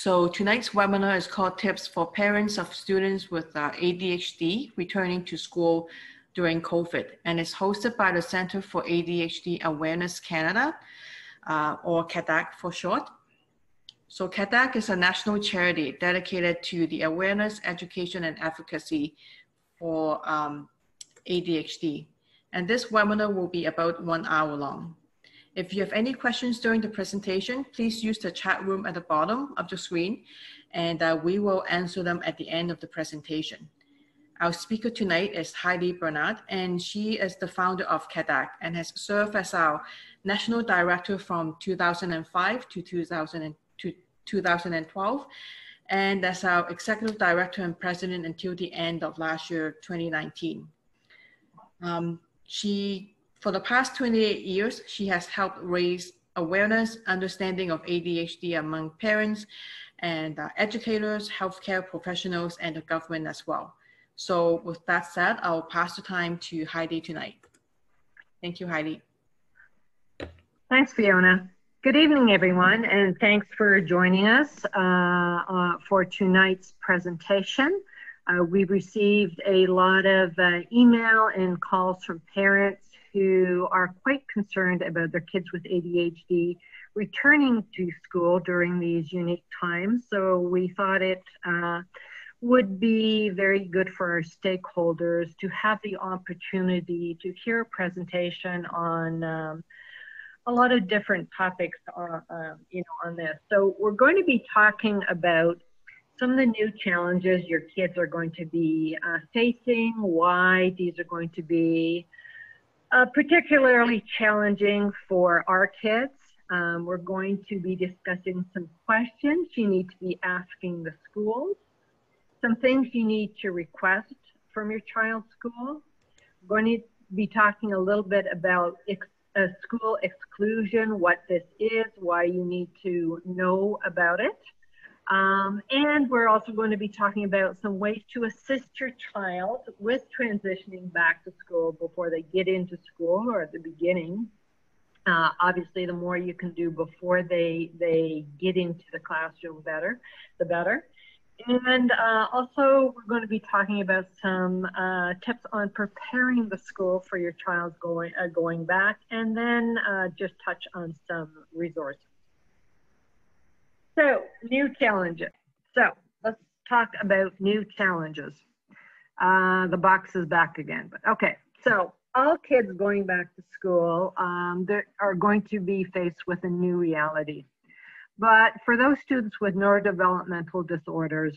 So tonight's webinar is called Tips for Parents of Students with uh, ADHD Returning to School During COVID, and it's hosted by the Center for ADHD Awareness Canada, uh, or CADDAC for short. So CADDAC is a national charity dedicated to the awareness, education, and advocacy for um, ADHD. And this webinar will be about one hour long. If you have any questions during the presentation, please use the chat room at the bottom of the screen and uh, we will answer them at the end of the presentation. Our speaker tonight is Heidi Bernhardt and she is the founder of CADDAC and has served as our national director from 2005 to 2000 to 2012 and as our executive director and president until the end of last year, 2019. Um, she for the past 28 years, she has helped raise awareness, understanding of ADHD among parents and uh, educators, healthcare professionals, and the government as well. So with that said, I'll pass the time to Heidi tonight. Thank you, Heidi. Thanks, Fiona. Good evening, everyone, and thanks for joining us uh, uh, for tonight's presentation. Uh, we've received a lot of uh, email and calls from parents who are quite concerned about their kids with ADHD returning to school during these unique times. So we thought it uh, would be very good for our stakeholders to have the opportunity to hear a presentation on um, a lot of different topics on, uh, uh, you know, on this. So we're going to be talking about some of the new challenges your kids are going to be uh, facing, why these are going to be uh, particularly challenging for our kids. Um, we're going to be discussing some questions you need to be asking the schools, some things you need to request from your child's school. We're going to be talking a little bit about uh, school exclusion, what this is, why you need to know about it. Um, and we're also going to be talking about some ways to assist your child with transitioning back to school before they get into school or at the beginning. Uh, obviously, the more you can do before they they get into the classroom, better, the better. And uh, also, we're going to be talking about some uh, tips on preparing the school for your child going uh, going back, and then uh, just touch on some resources. So, new challenges. So, let's talk about new challenges. Uh, the box is back again, but okay. So, all kids going back to school um, are going to be faced with a new reality. But for those students with neurodevelopmental disorders,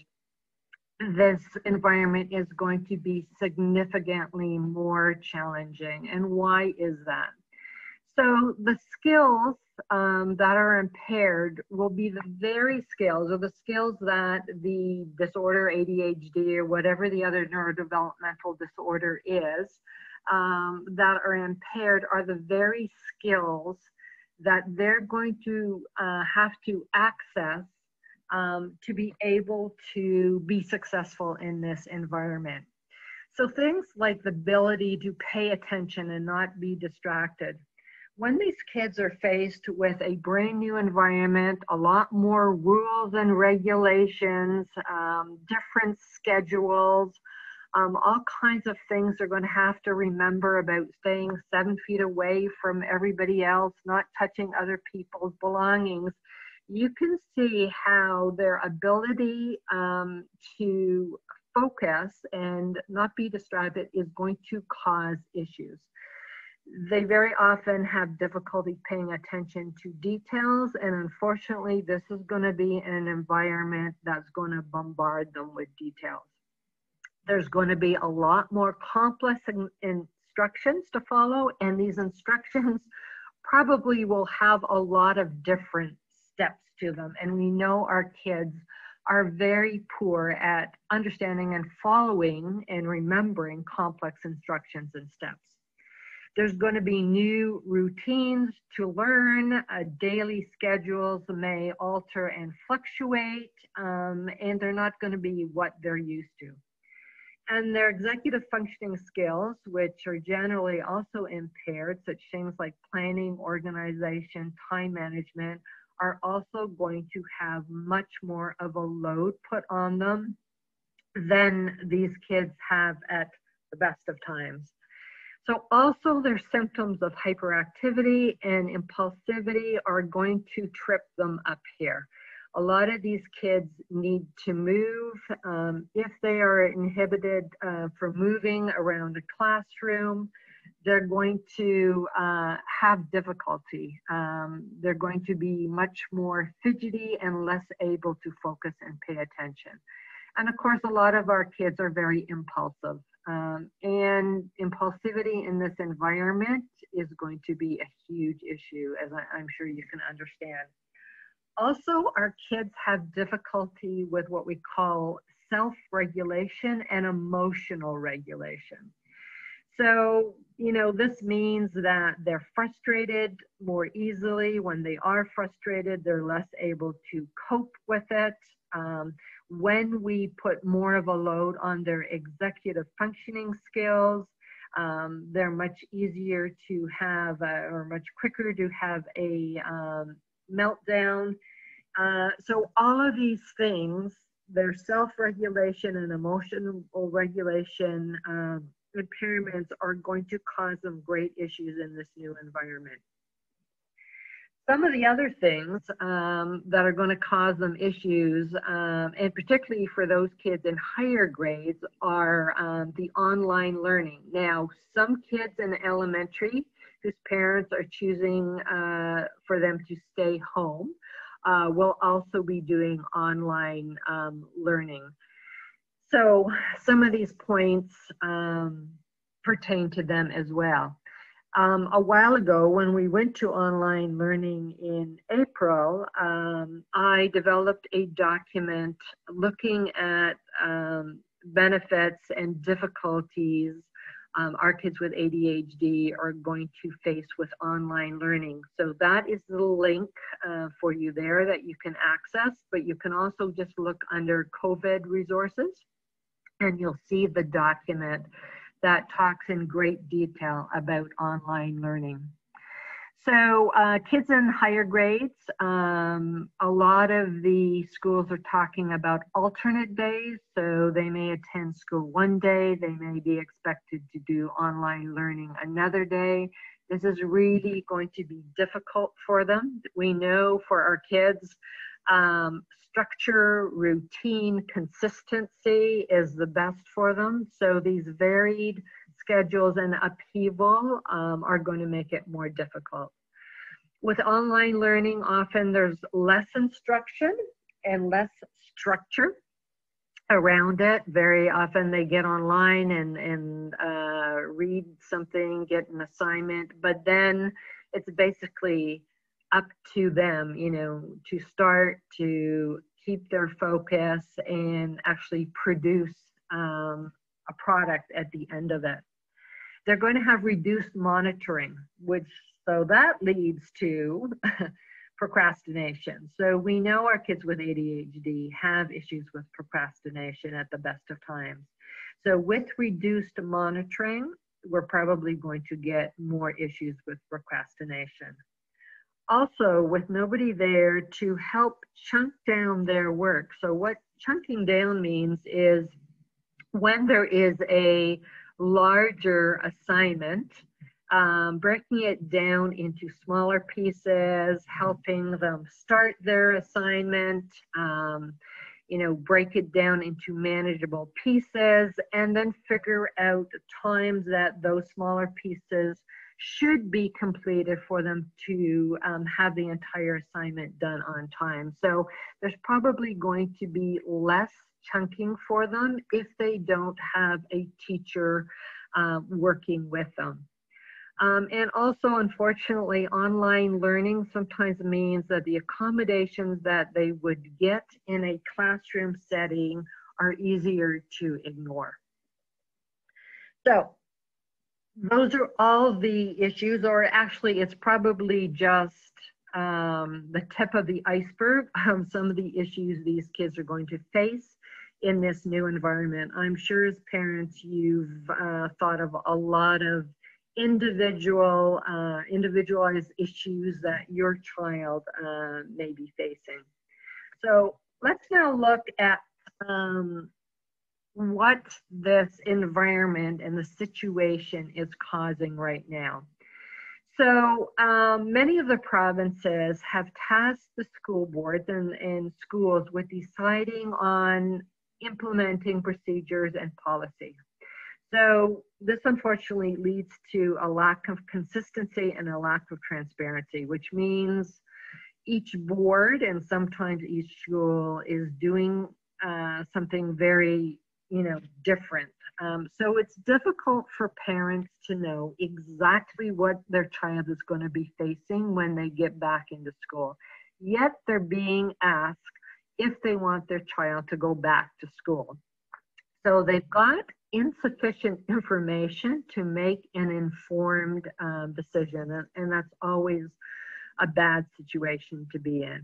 this environment is going to be significantly more challenging. And why is that? So the skills um, that are impaired will be the very skills or the skills that the disorder, ADHD, or whatever the other neurodevelopmental disorder is, um, that are impaired are the very skills that they're going to uh, have to access um, to be able to be successful in this environment. So things like the ability to pay attention and not be distracted, when these kids are faced with a brand new environment, a lot more rules and regulations, um, different schedules, um, all kinds of things they're going to have to remember about staying seven feet away from everybody else, not touching other people's belongings. You can see how their ability um, to focus and not be distracted is going to cause issues they very often have difficulty paying attention to details and unfortunately this is going to be an environment that's going to bombard them with details. There's going to be a lot more complex in, instructions to follow and these instructions probably will have a lot of different steps to them. And we know our kids are very poor at understanding and following and remembering complex instructions and steps there's going to be new routines to learn. Uh, daily schedules may alter and fluctuate, um, and they're not going to be what they're used to. And their executive functioning skills, which are generally also impaired, such things like planning, organization, time management, are also going to have much more of a load put on them than these kids have at the best of times. So also their symptoms of hyperactivity and impulsivity are going to trip them up here. A lot of these kids need to move. Um, if they are inhibited uh, from moving around a classroom, they're going to uh, have difficulty. Um, they're going to be much more fidgety and less able to focus and pay attention. And of course, a lot of our kids are very impulsive. Um, and impulsivity in this environment is going to be a huge issue, as I, I'm sure you can understand. Also, our kids have difficulty with what we call self-regulation and emotional regulation. So, you know, this means that they're frustrated more easily. When they are frustrated, they're less able to cope with it. Um, when we put more of a load on their executive functioning skills, um, they're much easier to have a, or much quicker to have a um, meltdown. Uh, so all of these things, their self-regulation and emotional regulation um, impairments are going to cause them great issues in this new environment. Some of the other things um, that are going to cause them issues, um, and particularly for those kids in higher grades, are um, the online learning. Now, some kids in elementary whose parents are choosing uh, for them to stay home uh, will also be doing online um, learning. So some of these points um, pertain to them as well. Um, a while ago, when we went to online learning in April, um, I developed a document looking at um, benefits and difficulties um, our kids with ADHD are going to face with online learning. So that is the link uh, for you there that you can access, but you can also just look under COVID resources and you'll see the document that talks in great detail about online learning. So uh, kids in higher grades, um, a lot of the schools are talking about alternate days. So they may attend school one day, they may be expected to do online learning another day. This is really going to be difficult for them. We know for our kids, um, structure, routine, consistency is the best for them. So these varied schedules and upheaval um, are going to make it more difficult. With online learning, often there's less instruction and less structure around it. Very often they get online and, and uh, read something, get an assignment, but then it's basically up to them, you know, to start to keep their focus and actually produce um, a product at the end of it. They're going to have reduced monitoring, which so that leads to procrastination. So we know our kids with ADHD have issues with procrastination at the best of times. So with reduced monitoring, we're probably going to get more issues with procrastination also with nobody there to help chunk down their work. So what chunking down means is when there is a larger assignment, um, breaking it down into smaller pieces, helping them start their assignment, um, you know, break it down into manageable pieces, and then figure out the times that those smaller pieces should be completed for them to um, have the entire assignment done on time. So there's probably going to be less chunking for them if they don't have a teacher uh, working with them. Um, and also, unfortunately, online learning sometimes means that the accommodations that they would get in a classroom setting are easier to ignore. So those are all the issues, or actually, it's probably just um, the tip of the iceberg of some of the issues these kids are going to face in this new environment. I'm sure as parents, you've uh, thought of a lot of individual, uh, individualized issues that your child uh, may be facing. So let's now look at um, what this environment and the situation is causing right now. So um, many of the provinces have tasked the school boards and, and schools with deciding on implementing procedures and policy. So this unfortunately leads to a lack of consistency and a lack of transparency, which means each board and sometimes each school is doing uh, something very, you know, different. Um, so it's difficult for parents to know exactly what their child is going to be facing when they get back into school. Yet they're being asked if they want their child to go back to school. So they've got insufficient information to make an informed um, decision, and, and that's always a bad situation to be in.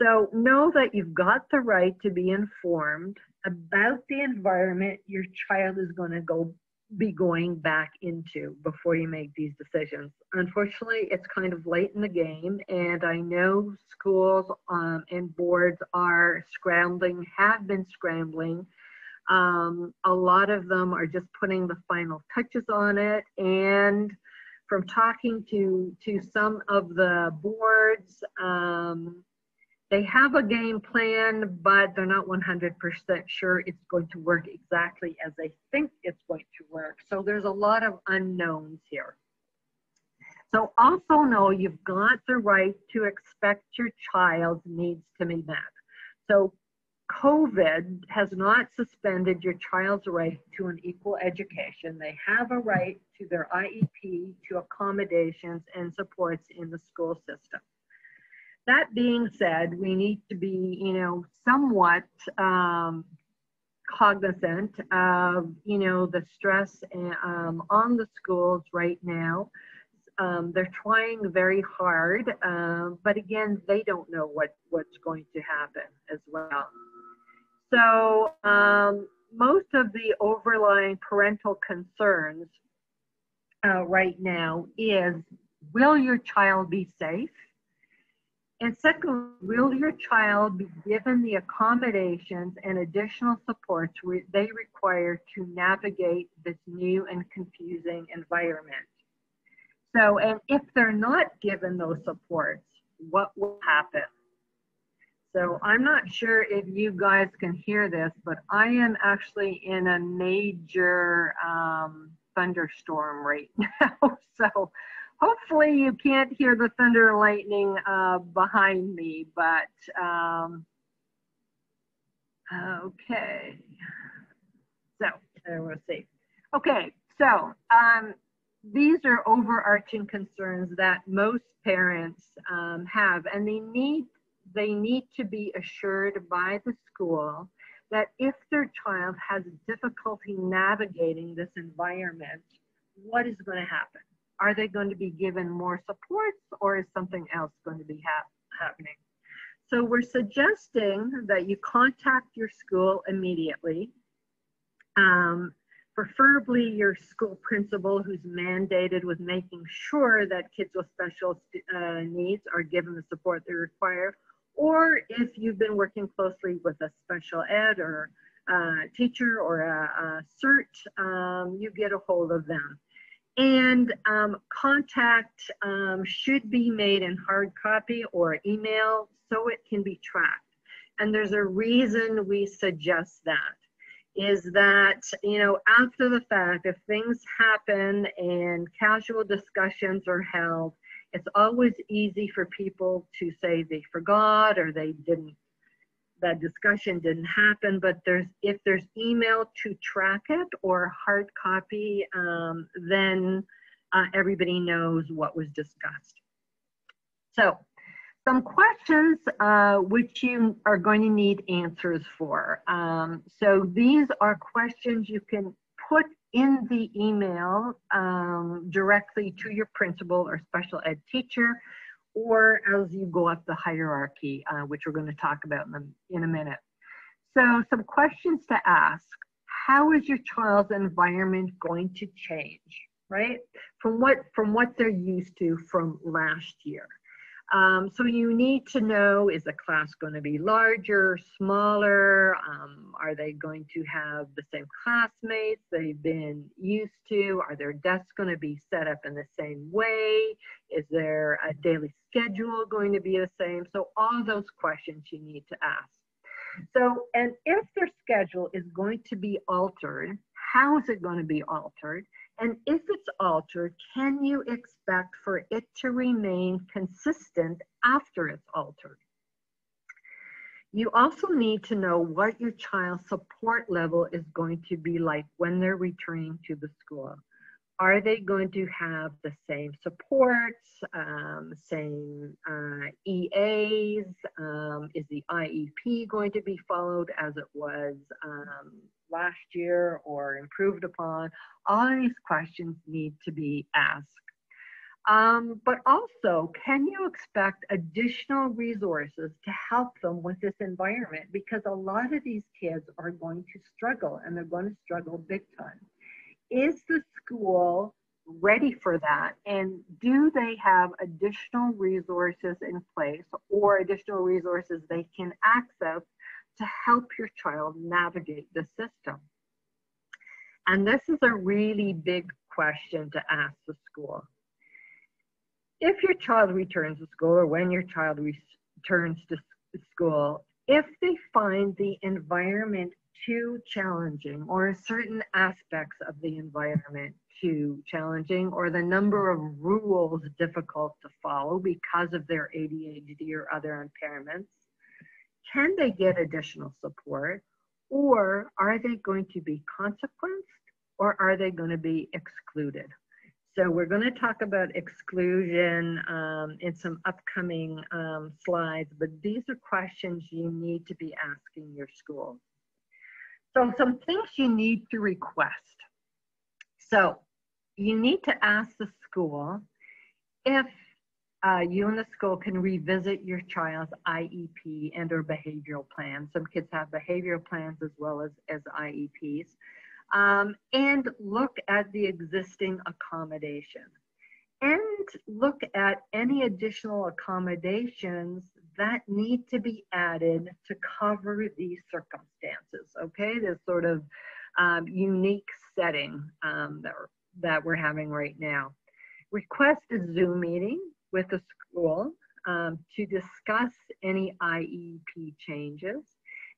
So know that you've got the right to be informed about the environment your child is going to go be going back into before you make these decisions. Unfortunately, it's kind of late in the game, and I know schools um, and boards are scrambling, have been scrambling. Um, a lot of them are just putting the final touches on it, and from talking to to some of the boards, um, they have a game plan, but they're not 100% sure it's going to work exactly as they think it's going to work. So there's a lot of unknowns here. So also know you've got the right to expect your child's needs to be met. So COVID has not suspended your child's right to an equal education. They have a right to their IEP, to accommodations and supports in the school system that being said, we need to be, you know, somewhat um, cognizant of, you know, the stress um, on the schools right now. Um, they're trying very hard, um, but again, they don't know what, what's going to happen as well. So um, most of the overlying parental concerns uh, right now is, will your child be safe? And second, will your child be given the accommodations and additional supports re- they require to navigate this new and confusing environment? So, and if they're not given those supports, what will happen? So, I'm not sure if you guys can hear this, but I am actually in a major um, thunderstorm right now. so, hopefully you can't hear the thunder and lightning uh, behind me, but um, okay. So we'll see. Okay, so um, these are overarching concerns that most parents um, have, and they need they need to be assured by the school that if their child has difficulty navigating this environment, what is going to happen? Are they going to be given more supports or is something else going to be happening? So we're suggesting that you contact your school immediately. Um, preferably your school principal who's mandated with making sure that kids with special uh, needs are given the support they require, or if you've been working closely with a special ed or uh, teacher or a, a SERT, um, you get a hold of them. And um, contact um, should be made in hard copy or email so it can be tracked. And there's a reason we suggest that is that, you know, after the fact, if things happen and casual discussions are held, it's always easy for people to say they forgot or they didn't that discussion didn't happen, but there's if there's email to track it or hard copy, um, then uh, everybody knows what was discussed. So some questions uh, which you are going to need answers for. Um, so these are questions you can put in the email um, directly to your principal or special ed teacher or as you go up the hierarchy, uh, which we're going to talk about in a, in a minute. So some questions to ask. How is your child's environment going to change? right? From what from what they're used to from last year. Um, so you need to know, is the class going to be larger, smaller? Um, are they going to have the same classmates they've been used to? Are their desks going to be set up in the same way? Is there a daily schedule going to be the same? So all those questions you need to ask. So, and if their schedule is going to be altered, how is it going to be altered? And if it's altered, can you expect for it to remain consistent after it's altered? You also need to know what your child's support level is going to be like when they're returning to the school. Are they going to have the same supports, um, same uh, EAs? Um, is the IEP going to be followed as it was um, last year or improved upon? All these questions need to be asked. Um, but also, can you expect additional resources to help them with this environment? Because a lot of these kids are going to struggle and they're going to struggle big time. Is the school ready for that? And do they have additional resources in place or additional resources they can access to help your child navigate the system? And this is a really big question to ask the school. If your child returns to school or when your child returns to school, if they find the environment too challenging or certain aspects of the environment too challenging or the number of rules difficult to follow because of their ADHD or other impairments, can they get additional support or are they going to be consequenced or are they going to be excluded? So we're going to talk about exclusion um, in some upcoming um, slides, but these are questions you need to be asking your school. So some things you need to request. So you need to ask the school if uh, you and the school can revisit your child's IEP and or behavioral plan. Some kids have behavioral plans as well as, as IEPs. Um, and look at the existing accommodation and look at any additional accommodations that need to be added to cover these circumstances. Okay, this sort of um, unique setting um, that, that we're having right now. Request a Zoom meeting with the school um, to discuss any IEP changes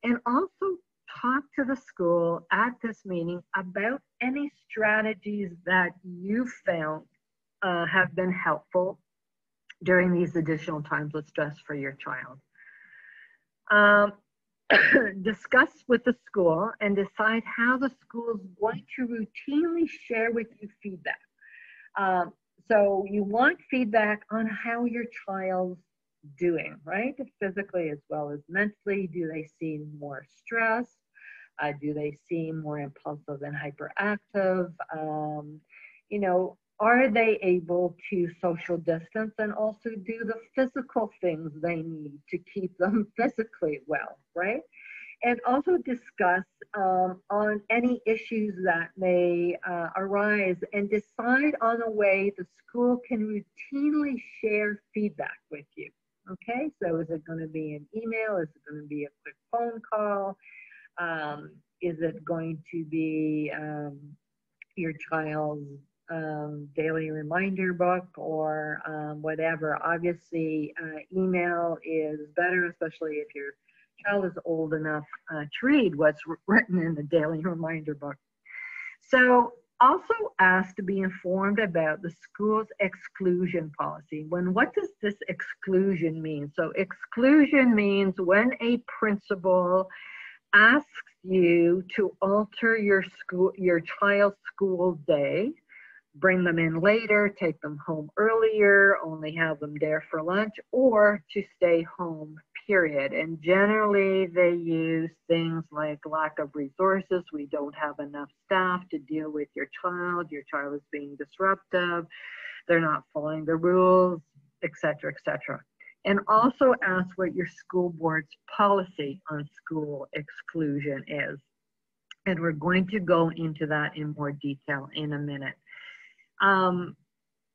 and also talk to the school at this meeting about any strategies that you found uh, have been helpful during these additional times of stress for your child. Um, discuss with the school and decide how the school is going to routinely share with you feedback. Um, so you want feedback on how your child's doing, right? Physically as well as mentally. Do they seem more stressed? Uh, do they seem more impulsive and hyperactive? Um, you know, are they able to social distance and also do the physical things they need to keep them physically well, right? And also discuss um, on any issues that may uh, arise and decide on a way the school can routinely share feedback with you. Okay, so is it going to be an email? Is it going to be a quick phone call? Um, is it going to be um, your child's um, daily reminder book or um, whatever. Obviously, uh, email is better, especially if your child is old enough uh, to read what's written in the daily reminder book. So also asked to be informed about the school's exclusion policy. When what does this exclusion mean? So exclusion means when a principal asks you to alter your school your child's school day bring them in later, take them home earlier, only have them there for lunch, or to stay home, period. And generally, they use things like lack of resources. We don't have enough staff to deal with your child. Your child is being disruptive. They're not following the rules, etc., etc. And also ask what your school board's policy on school exclusion is. And we're going to go into that in more detail in a minute. Um,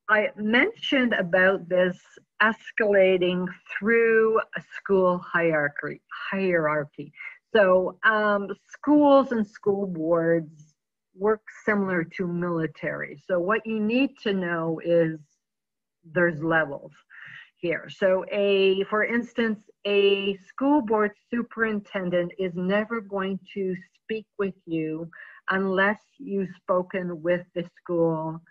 I mentioned about this escalating through a school hierarchy. Hierarchy. So um, schools and school boards work similar to military. So what you need to know is there's levels here. So a, for instance, a school board superintendent is never going to speak with you unless you've spoken with the school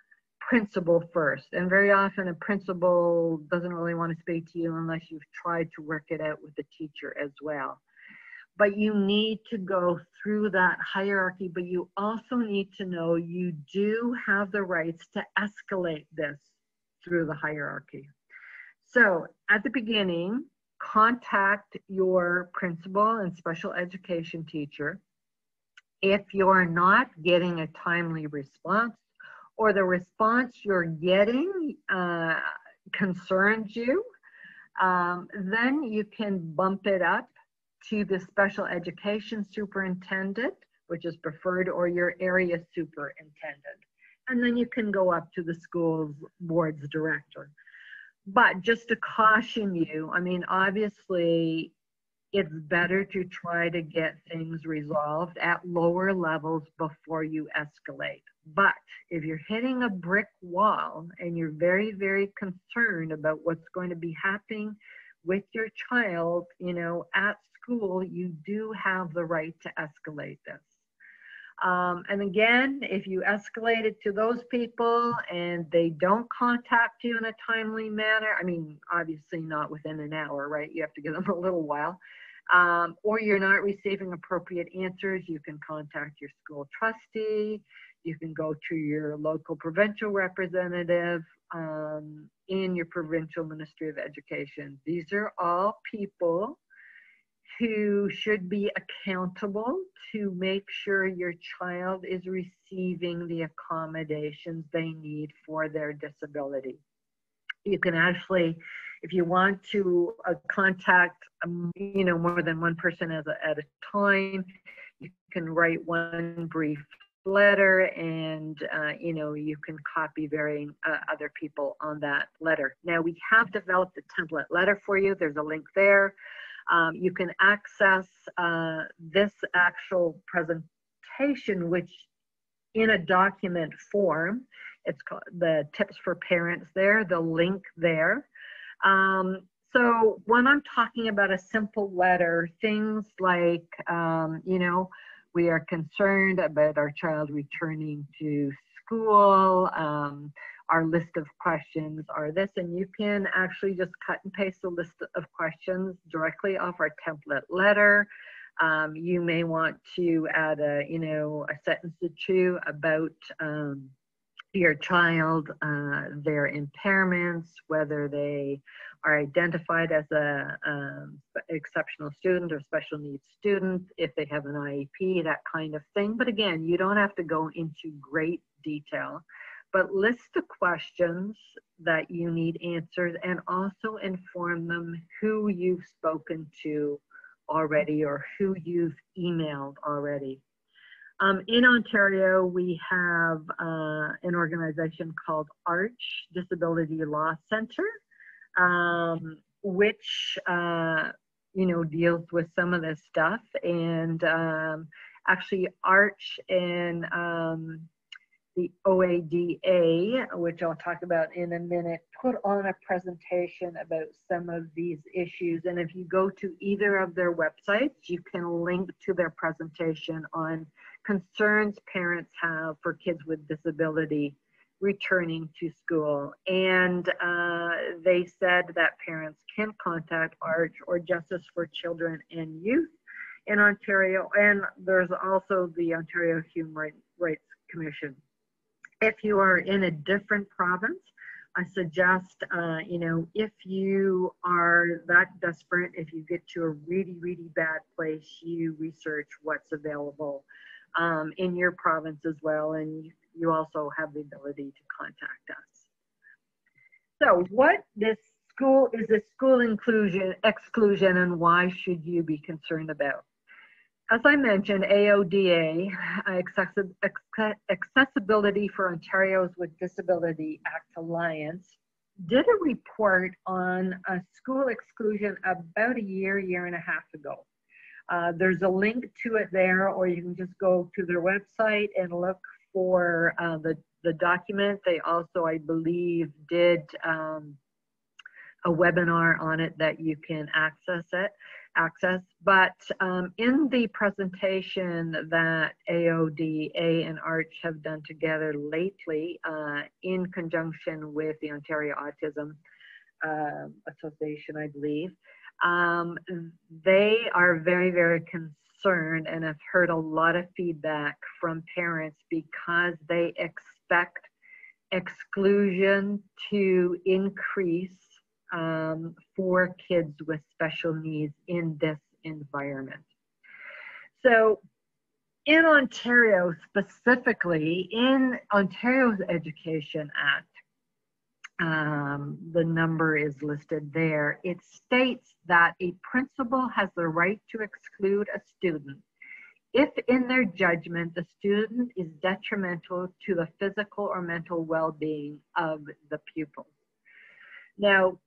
principal first. And very often a principal doesn't really want to speak to you unless you've tried to work it out with the teacher as well. But you need to go through that hierarchy, but you also need to know you do have the rights to escalate this through the hierarchy. So at the beginning, contact your principal and special education teacher. If you're not getting a timely response or the response you're getting uh, concerns you, um, then you can bump it up to the special education superintendent, which is preferred, or your area superintendent. And then you can go up to the school's board's director. But just to caution you, I mean, obviously, it's better to try to get things resolved at lower levels before you escalate. But if you're hitting a brick wall and you're very, very concerned about what's going to be happening with your child, you know, at school, you do have the right to escalate this. Um, and again, if you escalate it to those people and they don't contact you in a timely manner, I mean, obviously not within an hour, right? You have to give them a little while. Um, or you're not receiving appropriate answers, you can contact your school trustee. You can go to your local provincial representative um, in your provincial Ministry of Education. These are all people who should be accountable to make sure your child is receiving the accommodations they need for their disability. You can actually, if you want to uh, contact, um, you know, more than one person at a, at a time, you can write one brief letter and uh, you know you can copy varying uh, other people on that letter. Now we have developed a template letter for you. There's a link there. Um, you can access uh, this actual presentation, which in a document form, it's called the tips for parents there, the link there. Um, so when I'm talking about a simple letter, things like, um, you know, we are concerned about our child returning to school, um, our list of questions are this, and you can actually just cut and paste the list of questions directly off our template letter. Um, you may want to add a, you know, a sentence or two about um, your child, uh, their impairments, whether they are identified as a um, exceptional student or special needs student, if they have an IEP, that kind of thing. But again, you don't have to go into great detail but list the questions that you need answered and also inform them who you've spoken to already or who you've emailed already. Um, in Ontario, we have uh, an organization called ARCH Disability Law Center, um, which uh, you know deals with some of this stuff. And um, actually, ARCH and um, the OADA, which I'll talk about in a minute, put on a presentation about some of these issues. And if you go to either of their websites, you can link to their presentation on concerns parents have for kids with disability returning to school. And uh, they said that parents can contact ARCH or Justice for Children and Youth in Ontario. And there's also the Ontario Human Rights Commission if you are in a different province, I suggest, uh, you know, if you are that desperate, if you get to a really, really bad place, you research what's available um, in your province as well, and you also have the ability to contact us. So, what this school is a school inclusion exclusion, and why should you be concerned about? as I mentioned, AODA, Accessibility for Ontarios with Disability Act Alliance, did a report on a school exclusion about a year, year and a half ago. Uh, there's a link to it there, or you can just go to their website and look for uh, the, the document. They also, I believe, did um, a webinar on it that you can access it access. But um, in the presentation that AODA and ARCH have done together lately uh, in conjunction with the Ontario Autism uh, Association, I believe, um, they are very, very concerned and have heard a lot of feedback from parents because they expect exclusion to increase um, for kids with special needs in this environment. So in Ontario specifically, in Ontario's Education Act, um, the number is listed there. It states that a principal has the right to exclude a student if in their judgment the student is detrimental to the physical or mental well-being of the pupil. Now,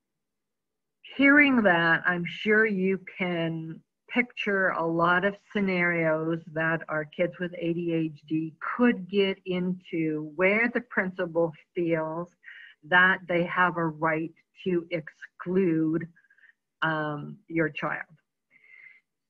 hearing that, I'm sure you can picture a lot of scenarios that our kids with ADHD could get into where the principal feels that they have a right to exclude um, your child.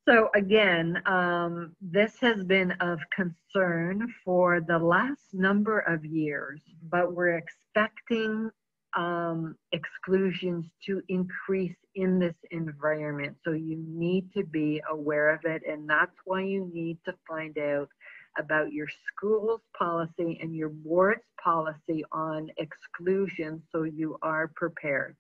So again, um, this has been of concern for the last number of years, but we're expecting um, exclusions to increase in this environment. So you need to be aware of it, and that's why you need to find out about your school's policy and your board's policy on exclusion so you are prepared.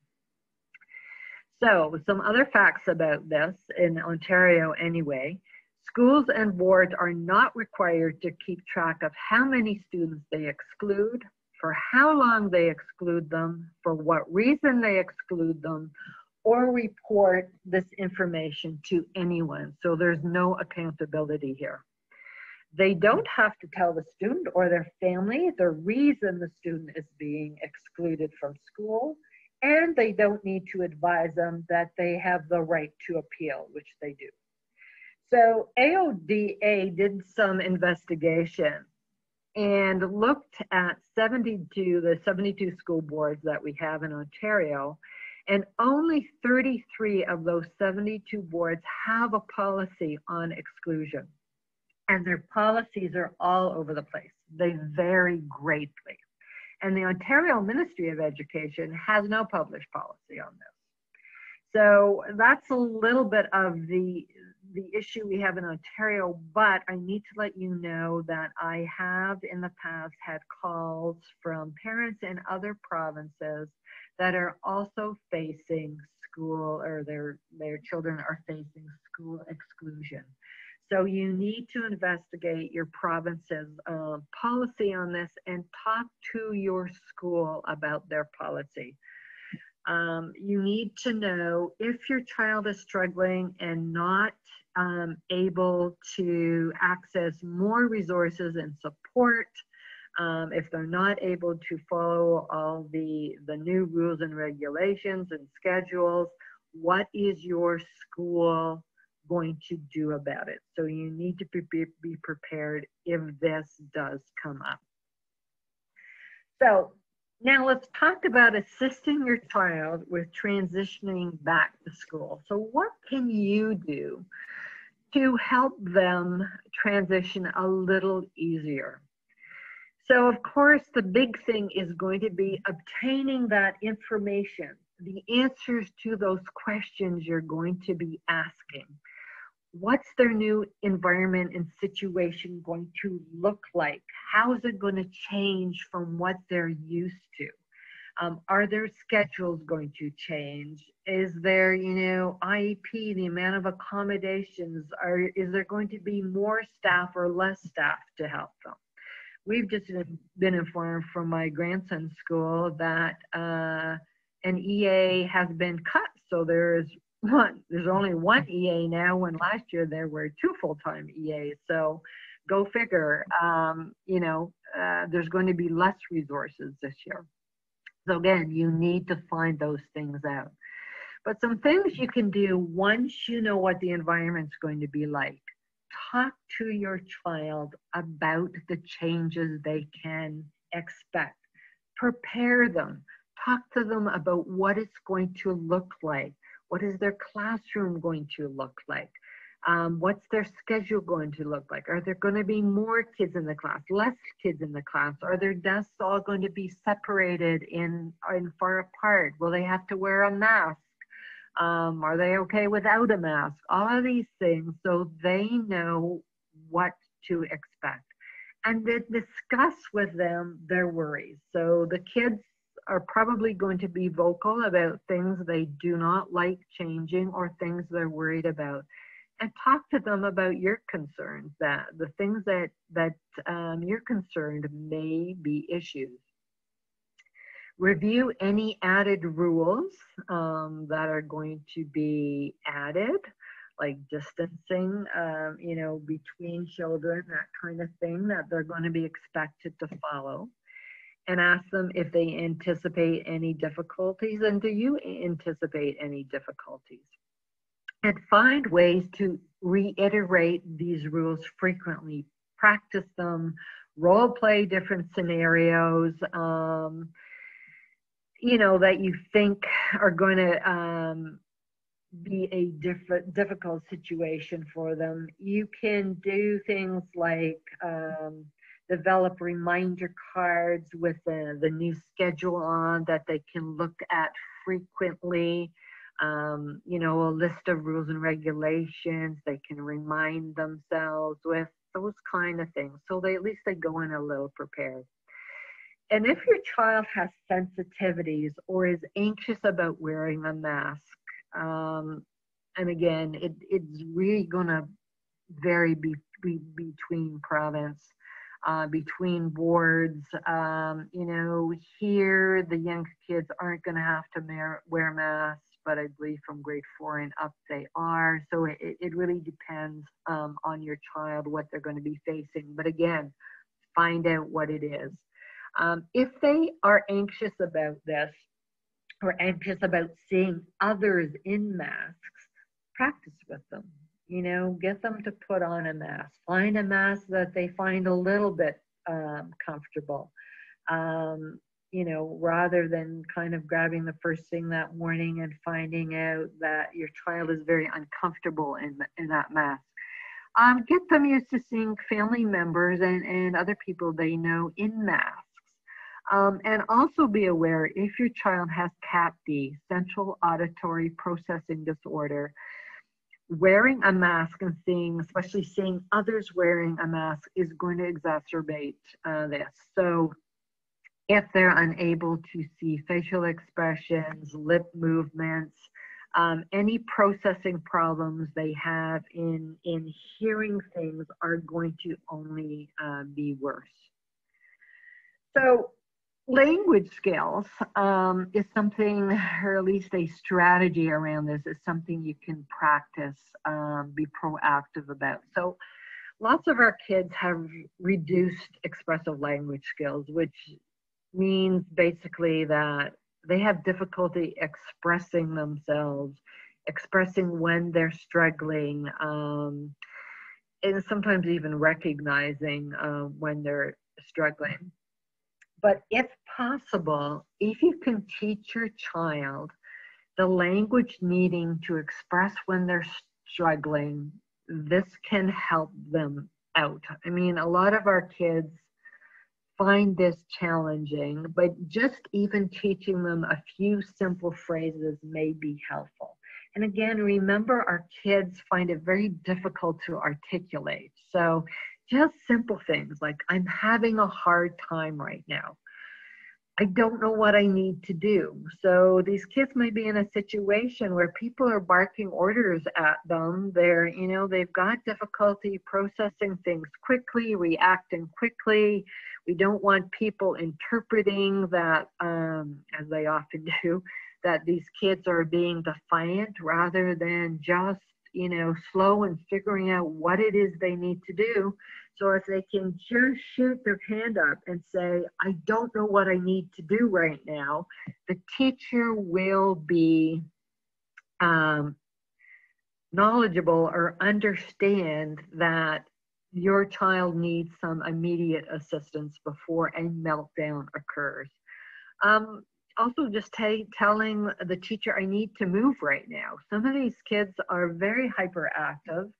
So, some other facts about this in Ontario, anyway. Schools and boards are not required to keep track of how many students they exclude, for how long they exclude them, for what reason they exclude them, or report this information to anyone. So there's no accountability here. They don't have to tell the student or their family the reason the student is being excluded from school, and they don't need to advise them that they have the right to appeal, which they do. So AODA did some investigation and looked at 72, the 72 school boards that we have in Ontario, and only 33 of those 72 boards have a policy on exclusion. And their policies are all over the place. They vary greatly. And the Ontario Ministry of Education has no published policy on this. So that's a little bit of the the issue we have in Ontario, but I need to let you know that I have in the past had calls from parents in other provinces that are also facing school or their their children are facing school exclusion. So you need to investigate your province's uh, policy on this and talk to your school about their policy. Um, you need to know if your child is struggling and not um, able to access more resources and support. Um, if they're not able to follow all the, the new rules and regulations and schedules, what is your school going to do about it? So you need to be, be prepared if this does come up. So now let's talk about assisting your child with transitioning back to school. So what can you do to help them transition a little easier. So, of course, the big thing is going to be obtaining that information, the answers to those questions you're going to be asking. What's their new environment and situation going to look like? How is it going to change from what they're used to? Um, are their schedules going to change? Is there, you know, IEP, the amount of accommodations? Are, is there going to be more staff or less staff to help them? We've just been informed from my grandson's school that uh, an EA has been cut. So there's one. There's only one EA now, when last year there were two full-time EAs. So go figure. Um, you know, uh, there's going to be less resources this year. So again, you need to find those things out. But some things you can do once you know what the environment's going to be like. Talk to your child about the changes they can expect. Prepare them. Talk to them about what it's going to look like. What is their classroom going to look like? Um, what's their schedule going to look like? Are there going to be more kids in the class, less kids in the class? Are their desks all going to be separated in, in far apart? Will they have to wear a mask? Um, are they okay without a mask? All of these things so they know what to expect. And then discuss with them their worries. So the kids are probably going to be vocal about things they do not like changing or things they're worried about. And talk to them about your concerns that the things that that um, you're concerned may be issues. Review any added rules um, that are going to be added like distancing um, you know between children that kind of thing that they're going to be expected to follow and ask them if they anticipate any difficulties and do you anticipate any difficulties? And find ways to reiterate these rules frequently. Practice them role play different scenarios um, you know that you think are going to um, be a different difficult situation for them. You can do things like um, develop reminder cards with the, the new schedule on that they can look at frequently um, you know, a list of rules and regulations they can remind themselves with, those kind of things. So they at least they go in a little prepared. And if your child has sensitivities or is anxious about wearing a mask, um, and again, it, it's really going to vary be, be, between province, uh, between wards. Um, you know, here the young kids aren't going to have to wear masks but I believe from grade four and up they are. So it, it really depends um, on your child what they're going to be facing. But again, find out what it is. Um, if they are anxious about this or anxious about seeing others in masks, practice with them. You know, get them to put on a mask. Find a mask that they find a little bit um, comfortable. Um, you know, rather than kind of grabbing the first thing that morning and finding out that your child is very uncomfortable in, in that mask. Um, get them used to seeing family members and, and other people they know in masks. Um, and also be aware if your child has CAPD, central auditory processing disorder, wearing a mask and seeing, especially seeing others wearing a mask, is going to exacerbate uh, this. So if they're unable to see facial expressions, lip movements, um, any processing problems they have in, in hearing things are going to only uh, be worse. So language skills um, is something, or at least a strategy around this is something you can practice, um, be proactive about. So lots of our kids have reduced expressive language skills, which means basically that they have difficulty expressing themselves, expressing when they're struggling, um, and sometimes even recognizing uh, when they're struggling. But if possible, if you can teach your child the language needing to express when they're struggling, this can help them out. I mean, a lot of our kids find this challenging, but just even teaching them a few simple phrases may be helpful. And again, remember our kids find it very difficult to articulate. So just simple things like, I'm having a hard time right now. I don't know what I need to do. So these kids may be in a situation where people are barking orders at them. They're, you know, they've got difficulty processing things quickly, reacting quickly. We don't want people interpreting that, um, as they often do, that these kids are being defiant rather than just, you know, slow and figuring out what it is they need to do. So if they can just shoot their hand up and say, I don't know what I need to do right now, the teacher will be um, knowledgeable or understand that your child needs some immediate assistance before a meltdown occurs. Um, also, just t- telling the teacher, I need to move right now. Some of these kids are very hyperactive,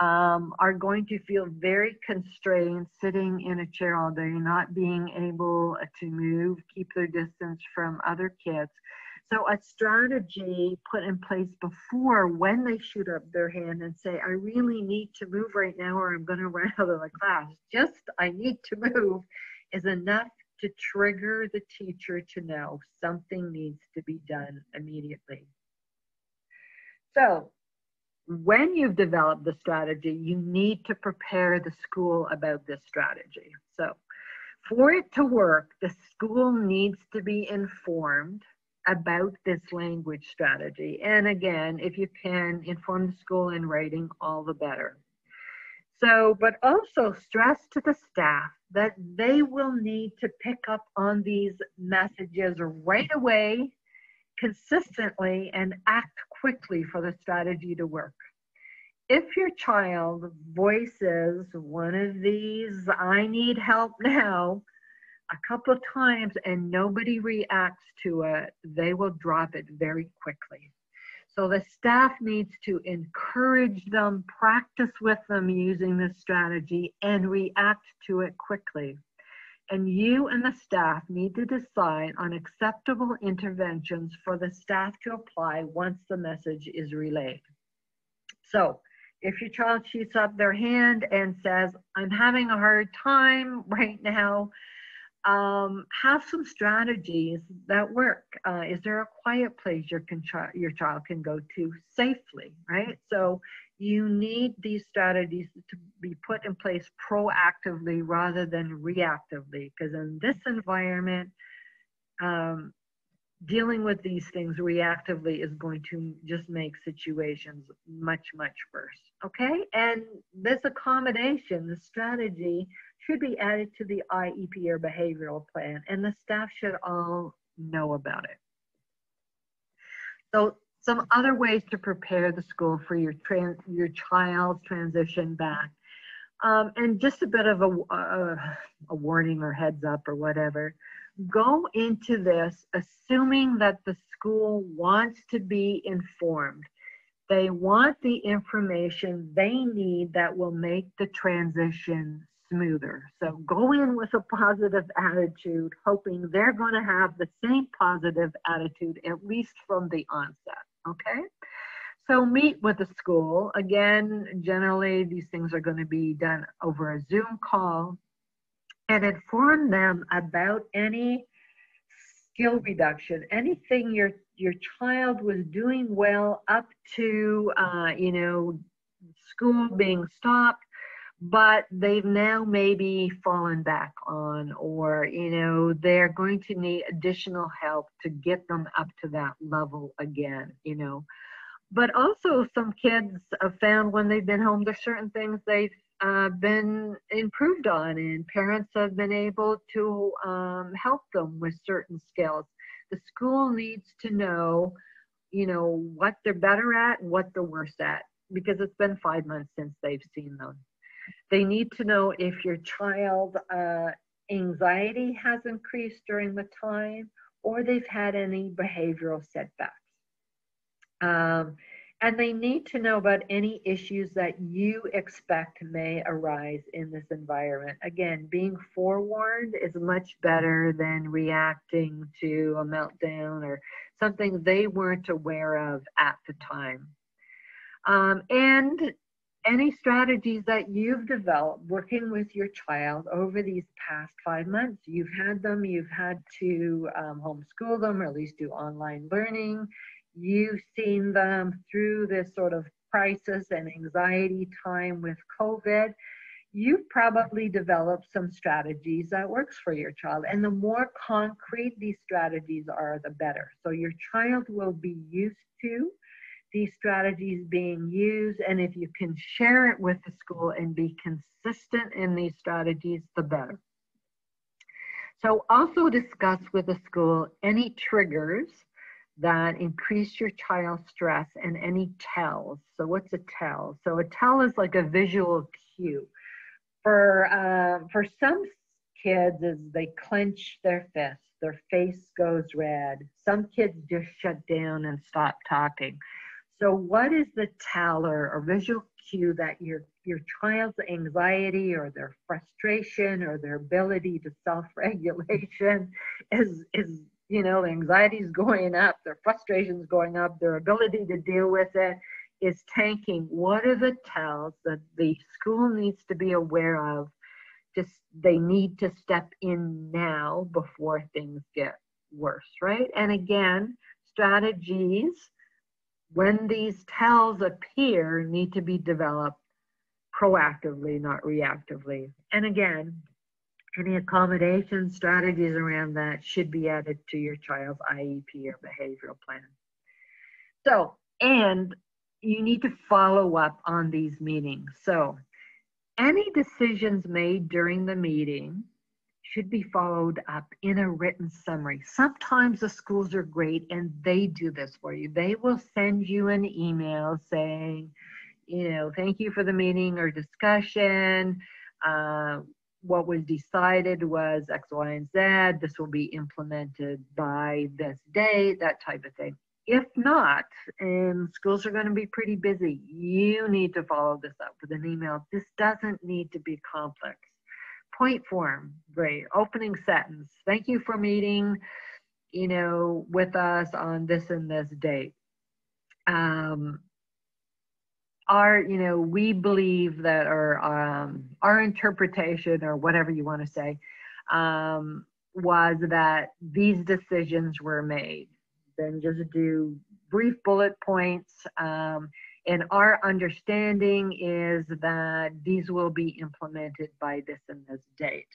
um, are going to feel very constrained sitting in a chair all day, not being able to move, keep their distance from other kids. So a strategy put in place before when they shoot up their hand and say, I really need to move right now or I'm going to run out of the class. Just I need to move is enough to trigger the teacher to know something needs to be done immediately. So when you've developed the strategy, you need to prepare the school about this strategy. So for it to work, the school needs to be informed about this language strategy. And again, if you can inform the school in writing, all the better. So, but also stress to the staff that they will need to pick up on these messages right away, consistently, and act quickly for the strategy to work. If your child voices one of these, I need help now, a couple of times and nobody reacts to it, they will drop it very quickly. So the staff needs to encourage them, practice with them using this strategy, and react to it quickly. And you and the staff need to decide on acceptable interventions for the staff to apply once the message is relayed. So if your child shoots up their hand and says, I'm having a hard time right now, um, have some strategies that work. Uh, is there a quiet place your, can your child can go to safely, right? So you need these strategies to be put in place proactively rather than reactively, because in this environment, um, dealing with these things reactively is going to just make situations much, much worse. Okay? And this accommodation, the strategy, should be added to the IEP or behavioral plan, and the staff should all know about it. So, some other ways to prepare the school for your trans, your child's transition back, um, and just a bit of a, a, a warning or heads up or whatever. Go into this assuming that the school wants to be informed. They want the information they need that will make the transition smoother. So go in with a positive attitude, hoping they're going to have the same positive attitude, at least from the onset. Okay? So meet with the school. Again, generally, these things are going to be done over a Zoom call and inform them about any skill reduction, anything your your child was doing well up to, uh, you know, school being stopped but they've now maybe fallen back on or you know they're going to need additional help to get them up to that level again you know. But also some kids have found when they've been home there's certain things they've uh, been improved on and parents have been able to um, help them with certain skills. The school needs to know you know what they're better at what they're worse at because it's been five months since they've seen them they need to know if your child uh, anxiety has increased during the time or they've had any behavioral setbacks. Um, and they need to know about any issues that you expect may arise in this environment. Again, being forewarned is much better than reacting to a meltdown or something they weren't aware of at the time. Um, and any strategies that you've developed working with your child over these past five months. You've had them, you've had to um, homeschool them or at least do online learning. You've seen them through this sort of crisis and anxiety time with COVID. you've probably developed some strategies that works for your child. And the more concrete these strategies are, the better. So your child will be used to these strategies being used. And if you can share it with the school and be consistent in these strategies, the better. So also discuss with the school any triggers that increase your child's stress and any tells. So what's a tell? So a tell is like a visual cue. For uh, for some kids, is they clench their fists, their face goes red. Some kids just shut down and stop talking. So what is the tell or, or visual cue that your your child's anxiety or their frustration or their ability to self-regulation is is you know, anxiety is going up, their frustration is going up, their ability to deal with it is tanking. What are the tells that the school needs to be aware of? Just they need to step in now before things get worse, right? And again, strategies when these tells appear need to be developed proactively, not reactively. And again, any accommodation strategies around that should be added to your child's IEP or behavioral plan. So, and you need to follow up on these meetings. So, any decisions made during the meeting should be followed up in a written summary. Sometimes the schools are great and they do this for you. They will send you an email saying, you know, thank you for the meeting or discussion. Uh, what was decided was X, Y, and Z. This will be implemented by this date, that type of thing. If not, and schools are going to be pretty busy, you need to follow this up with an email. This doesn't need to be complex. Point form, great. Opening sentence. Thank you for meeting, you know, with us on this and this date. Um, our you know we believe that our um, our interpretation or whatever you want to say um, was that these decisions were made then just do brief bullet points um, and our understanding is that these will be implemented by this and this date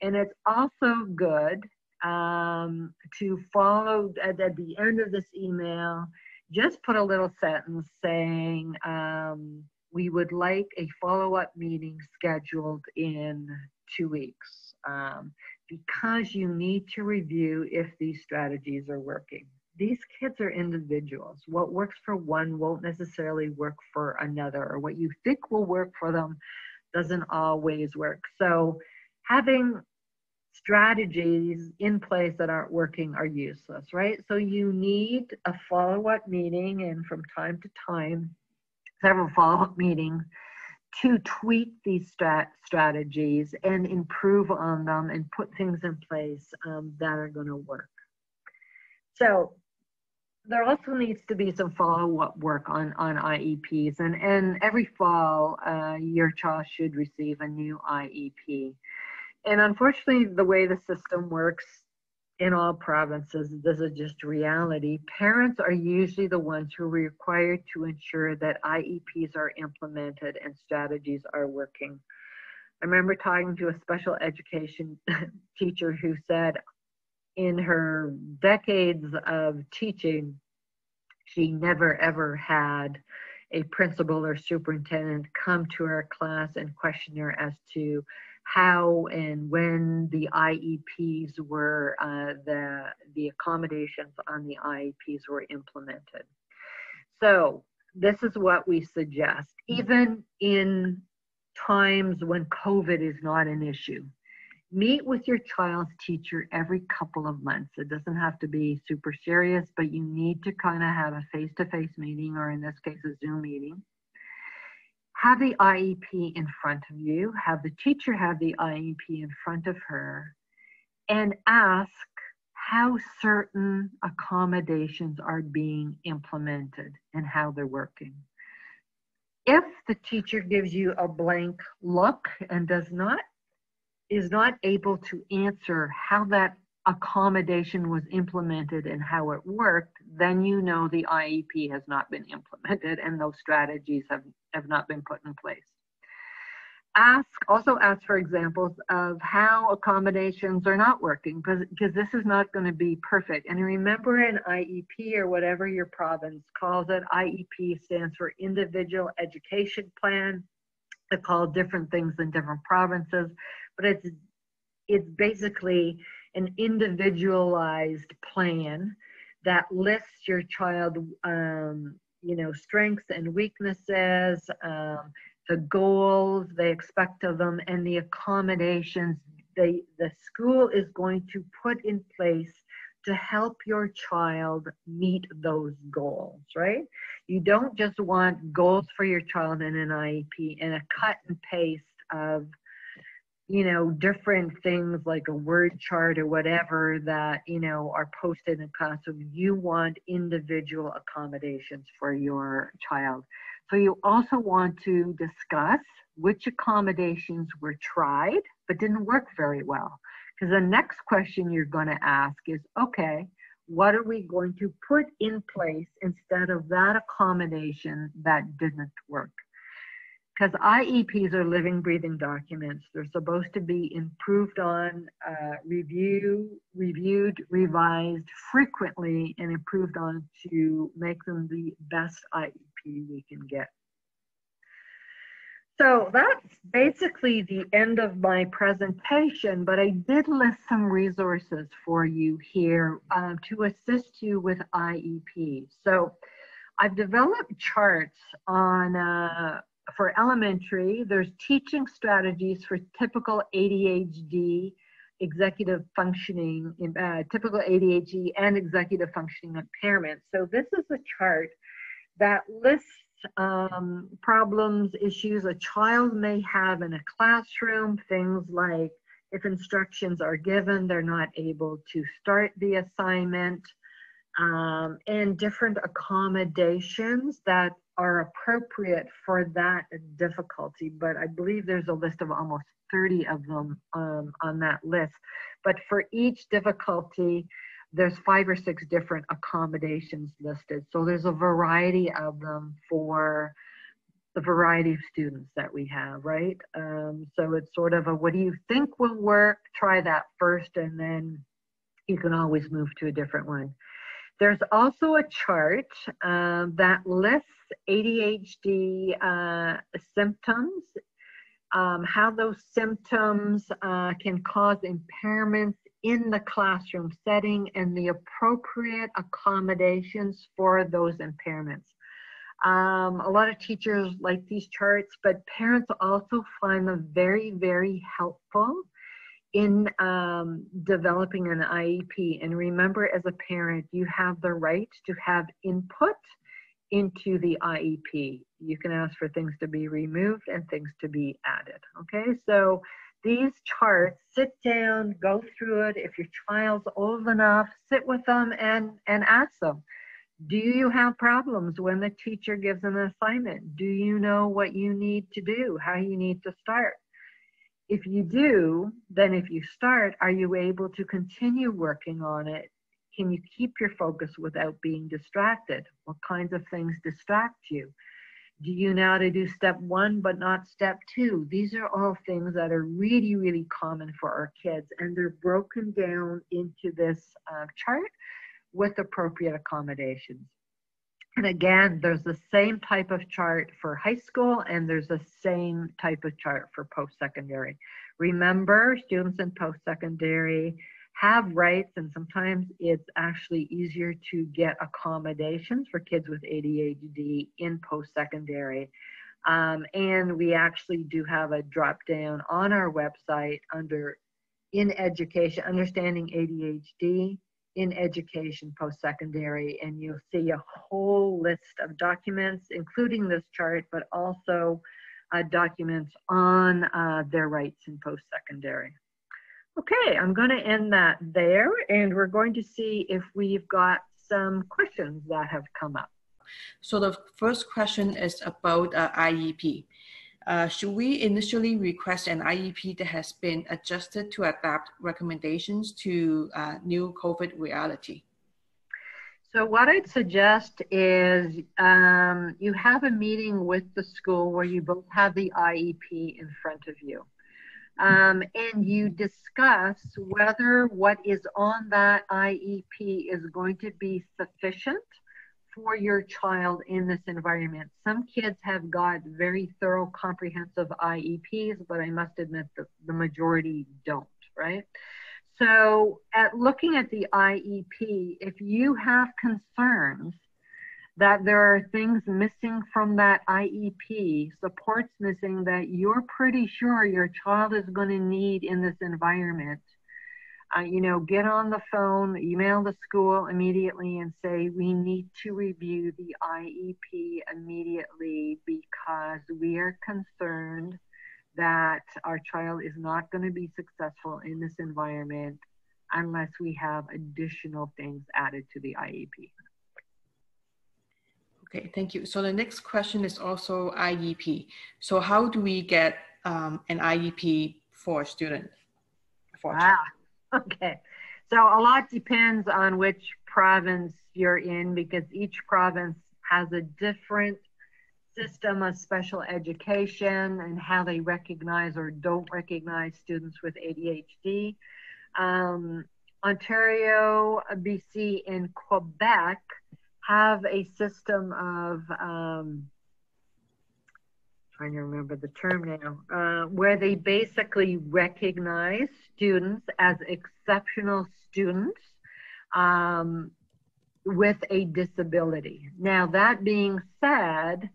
and it's also good um, to follow at, at the end of this email just put a little sentence saying um, we would like a follow-up meeting scheduled in two weeks um, because you need to review if these strategies are working. These kids are individuals. What works for one won't necessarily work for another, or what you think will work for them doesn't always work. So having strategies in place that aren't working are useless, right? So you need a follow-up meeting and from time to time, several follow-up meetings to tweak these strat- strategies and improve on them and put things in place um, that are going to work. So there also needs to be some follow-up work on, on IEPs and, and every fall uh, your child should receive a new IEP and unfortunately, the way the system works in all provinces, this is just reality. Parents are usually the ones who are required to ensure that IEPs are implemented and strategies are working. I remember talking to a special education teacher who said in her decades of teaching, she never ever had a principal or superintendent come to her class and question her as to how and when the IEPs were, uh, the, the accommodations on the IEPs were implemented. So this is what we suggest, even in times when COVID is not an issue. Meet with your child's teacher every couple of months. It doesn't have to be super serious, but you need to kind of have a face to face meeting, or in this case, a Zoom meeting have the IEP in front of you, have the teacher have the IEP in front of her, and ask how certain accommodations are being implemented and how they're working. If the teacher gives you a blank look and does not is not able to answer how that accommodation was implemented and how it worked, then you know the IEP has not been implemented and those strategies have, have not been put in place. ask also ask for examples of how accommodations are not working because because this is not going to be perfect. And remember an iep or whatever your province calls it iep stands for individual education plan. They call different things in different provinces but it's it's basically an individualized plan that lists your child um, you know strengths and weaknesses um, the goals they expect of them and the accommodations they the school is going to put in place to help your child meet those goals right? You don't just want goals for your child in an iep and a cut and paste of you know different things like a word chart or whatever that you know are posted in classroom you want individual accommodations for your child so you also want to discuss which accommodations were tried but didn't work very well. Because the next question you're going to ask is, okay, what are we going to put in place instead of that accommodation that didn't work? Because IEPs are living, breathing documents. They're supposed to be improved on, uh, review, reviewed, revised frequently, and improved on to make them the best IEP we can get. So that's basically the end of my presentation, but I did list some resources for you here um, to assist you with IEP. So I've developed charts on uh, for elementary. There's teaching strategies for typical ADHD executive functioning, uh, typical ADHD and executive functioning impairment. So this is a chart that lists um, problems, issues a child may have in a classroom, things like if instructions are given, they're not able to start the assignment, um, and different accommodations that are appropriate for that difficulty. But I believe there's a list of almost 30 of them um, on that list. But for each difficulty, there's five or six different accommodations listed. So there's a variety of them for the variety of students that we have, right? Um, so it's sort of a what do you think will work? Try that first, and then you can always move to a different one. There's also a chart uh, that lists ADHD uh, symptoms, um, how those symptoms uh, can cause impairments in the classroom setting and the appropriate accommodations for those impairments. Um, a lot of teachers like these charts, but parents also find them very, very helpful in um, developing an IEP. And remember, as a parent, you have the right to have input into the IEP. You can ask for things to be removed and things to be added. Okay, so these charts, sit down, go through it. If your child's old enough, sit with them and, and ask them, do you have problems when the teacher gives an assignment? Do you know what you need to do, how you need to start? If you do, then if you start, are you able to continue working on it? Can you keep your focus without being distracted? What kinds of things distract you? do you know how to do step one but not step two these are all things that are really really common for our kids and they're broken down into this uh, chart with appropriate accommodations and again there's the same type of chart for high school and there's the same type of chart for post-secondary remember students in post-secondary have rights and sometimes it's actually easier to get accommodations for kids with ADHD in post-secondary. Um, and we actually do have a drop down on our website under in education, understanding ADHD in education post-secondary and you'll see a whole list of documents including this chart but also uh, documents on uh, their rights in post-secondary. Okay, I'm going to end that there, and we're going to see if we've got some questions that have come up. So the first question is about uh, IEP. Uh, should we initially request an IEP that has been adjusted to adapt recommendations to uh, new COVID reality? So what I'd suggest is um, you have a meeting with the school where you both have the IEP in front of you. Um, and you discuss whether what is on that IEP is going to be sufficient for your child in this environment. Some kids have got very thorough, comprehensive IEPs, but I must admit that the majority don't, right? So, at looking at the IEP, if you have concerns that there are things missing from that IEP, supports missing that you're pretty sure your child is going to need in this environment, uh, you know, get on the phone, email the school immediately and say, we need to review the IEP immediately because we are concerned that our child is not going to be successful in this environment unless we have additional things added to the IEP. Okay, thank you. So the next question is also IEP. So how do we get um, an IEP for a student? For ah, okay. So a lot depends on which province you're in because each province has a different system of special education and how they recognize or don't recognize students with ADHD. Um, Ontario, BC, and Quebec have a system of um, trying to remember the term now, uh, where they basically recognize students as exceptional students um, with a disability. Now, that being said,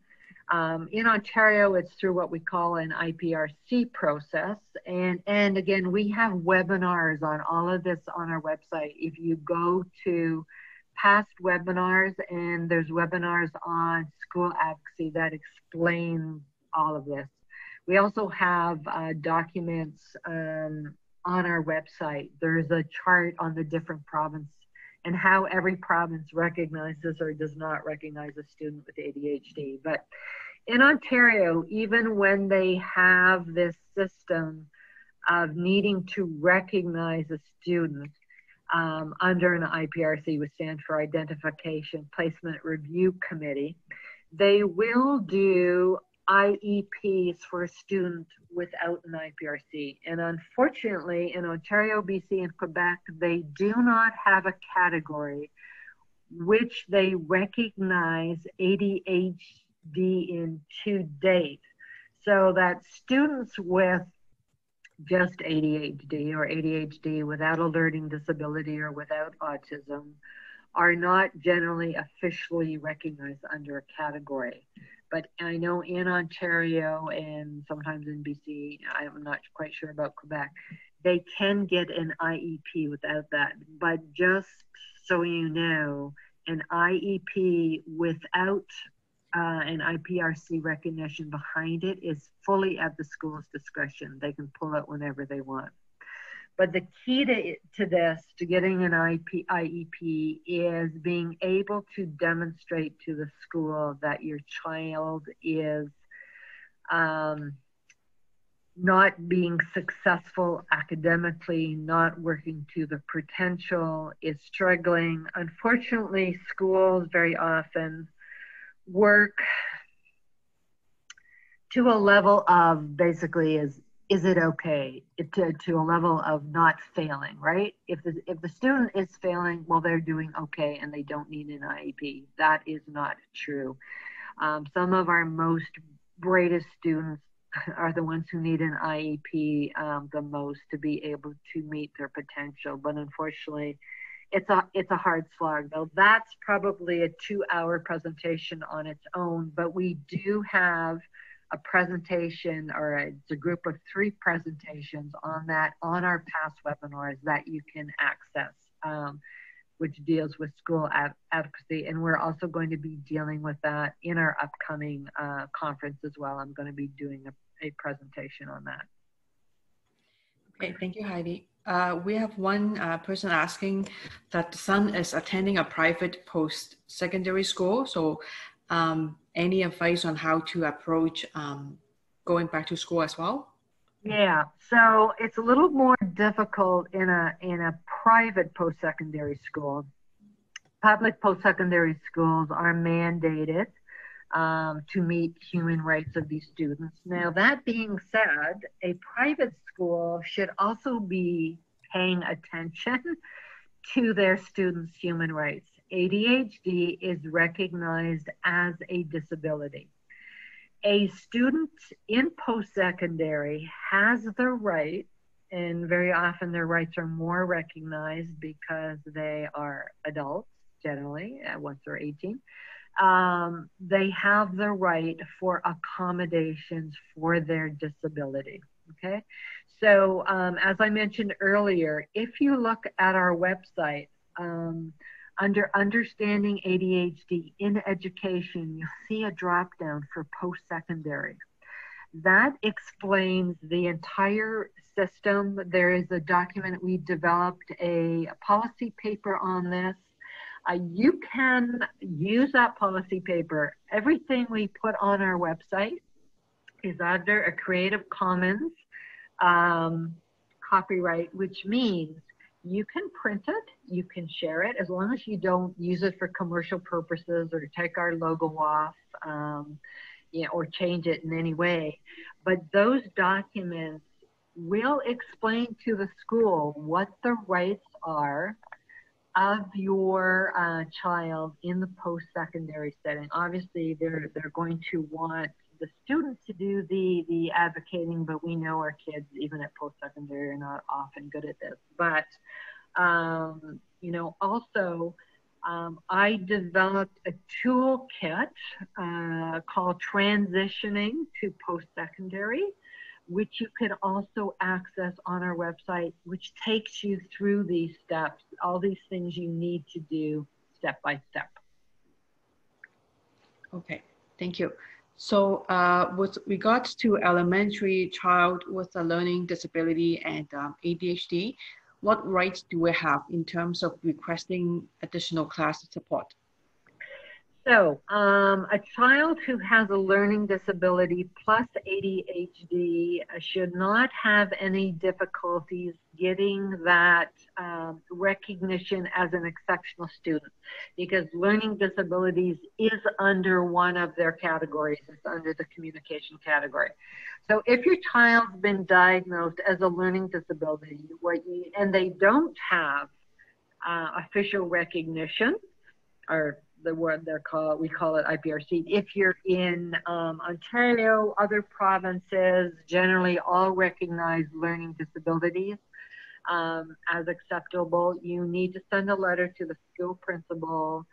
um, in Ontario, it's through what we call an IPRC process. And, and again, we have webinars on all of this on our website. If you go to past webinars, and there's webinars on school advocacy that explain all of this. We also have uh, documents um, on our website. There's a chart on the different province and how every province recognizes or does not recognize a student with ADHD. But in Ontario, even when they have this system of needing to recognize a student um, under an IPRC, which stands for Identification Placement Review Committee, they will do IEPs for a student without an IPRC. And unfortunately, in Ontario, BC, and Quebec, they do not have a category which they recognize ADHD in to date. So that students with just ADHD or ADHD without a learning disability or without autism are not generally officially recognized under a category. But I know in Ontario and sometimes in BC, I'm not quite sure about Quebec, they can get an IEP without that. But just so you know, an IEP without uh, an IPRC recognition behind it is fully at the school's discretion. They can pull it whenever they want. But the key to, to this, to getting an IP, IEP, is being able to demonstrate to the school that your child is um, not being successful academically, not working to the potential, is struggling. Unfortunately, schools very often work to a level of basically is is it okay to, to a level of not failing, right? If the, if the student is failing, well, they're doing okay and they don't need an IEP. That is not true. Um, some of our most brightest students are the ones who need an IEP um, the most to be able to meet their potential. But unfortunately, it's a it's a hard slog. Though that's probably a two-hour presentation on its own. But we do have a presentation or a, it's a group of three presentations on that on our past webinars that you can access, um, which deals with school ad advocacy. And we're also going to be dealing with that in our upcoming uh, conference as well. I'm going to be doing a, a presentation on that. Okay, thank you, Heidi. Uh, we have one uh, person asking that the son is attending a private post-secondary school. So um, any advice on how to approach um, going back to school as well? Yeah, so it's a little more difficult in a in a private post-secondary school public post-secondary schools are mandated um, to meet human rights of these students. Now, that being said, a private school should also be paying attention to their students' human rights. ADHD is recognized as a disability. A student in post secondary has the right, and very often their rights are more recognized because they are adults, generally, once they're 18. Um, they have the right for accommodations for their disability. Okay, so um, as I mentioned earlier, if you look at our website, um, under Understanding ADHD in Education, you'll see a drop down for post secondary. That explains the entire system. There is a document, we developed a policy paper on this. Uh, you can use that policy paper. Everything we put on our website is under a Creative Commons um, copyright, which means you can print it, you can share it, as long as you don't use it for commercial purposes or take our logo off, um, you know, or change it in any way. But those documents will explain to the school what the rights are of your uh, child in the post-secondary setting. Obviously, they're they're going to want the student to do the the advocating, but we know our kids, even at post secondary, are not often good at this. But um, you know, also. Um, I developed a toolkit uh, called Transitioning to Post Secondary, which you can also access on our website, which takes you through these steps, all these things you need to do step by step. Okay, thank you. So uh, with regards to elementary child with a learning disability and um, ADHD, what rights do we have in terms of requesting additional class support? So, um, a child who has a learning disability plus ADHD should not have any difficulties getting that um, recognition as an exceptional student because learning disabilities is under one of their categories. It's under the communication category. So, if your child's been diagnosed as a learning disability, what you, and they don't have uh, official recognition or the word they're called, we call it IPRC. If you're in um, Ontario, other provinces generally all recognize learning disabilities um, as acceptable. You need to send a letter to the school principal,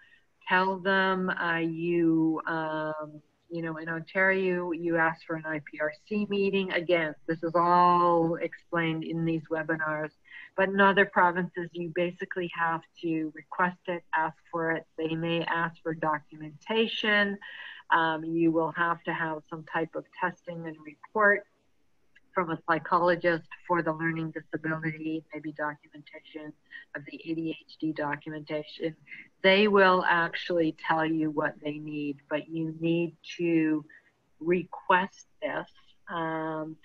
tell them uh, you, um, you know, in Ontario, you ask for an IPRC meeting. Again, this is all explained in these webinars. But in other provinces, you basically have to request it, ask for it. They may ask for documentation. Um, you will have to have some type of testing and report from a psychologist for the learning disability, maybe documentation of the ADHD documentation. They will actually tell you what they need, but you need to request this. Um,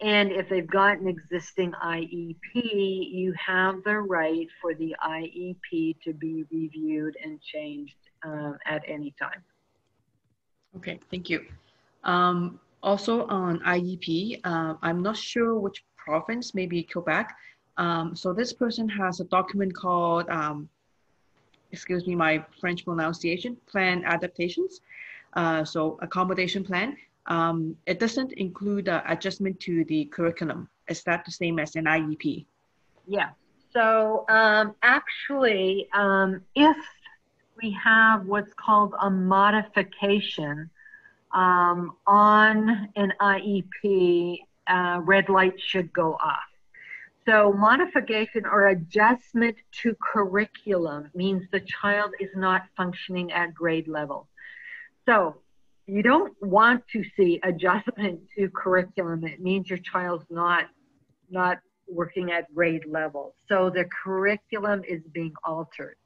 and if they've got an existing IEP, you have the right for the IEP to be reviewed and changed uh, at any time. Okay, thank you. Um, also on IEP, uh, I'm not sure which province, maybe Quebec. Um, so this person has a document called, um, excuse me, my French pronunciation, plan adaptations. Uh, so accommodation plan. Um, it doesn't include adjustment to the curriculum. Is that the same as an IEP? Yeah. So um, actually, um, if we have what's called a modification um, on an IEP, uh, red light should go off. So modification or adjustment to curriculum means the child is not functioning at grade level. So you don't want to see adjustment to curriculum. It means your child's not not working at grade level. So the curriculum is being altered.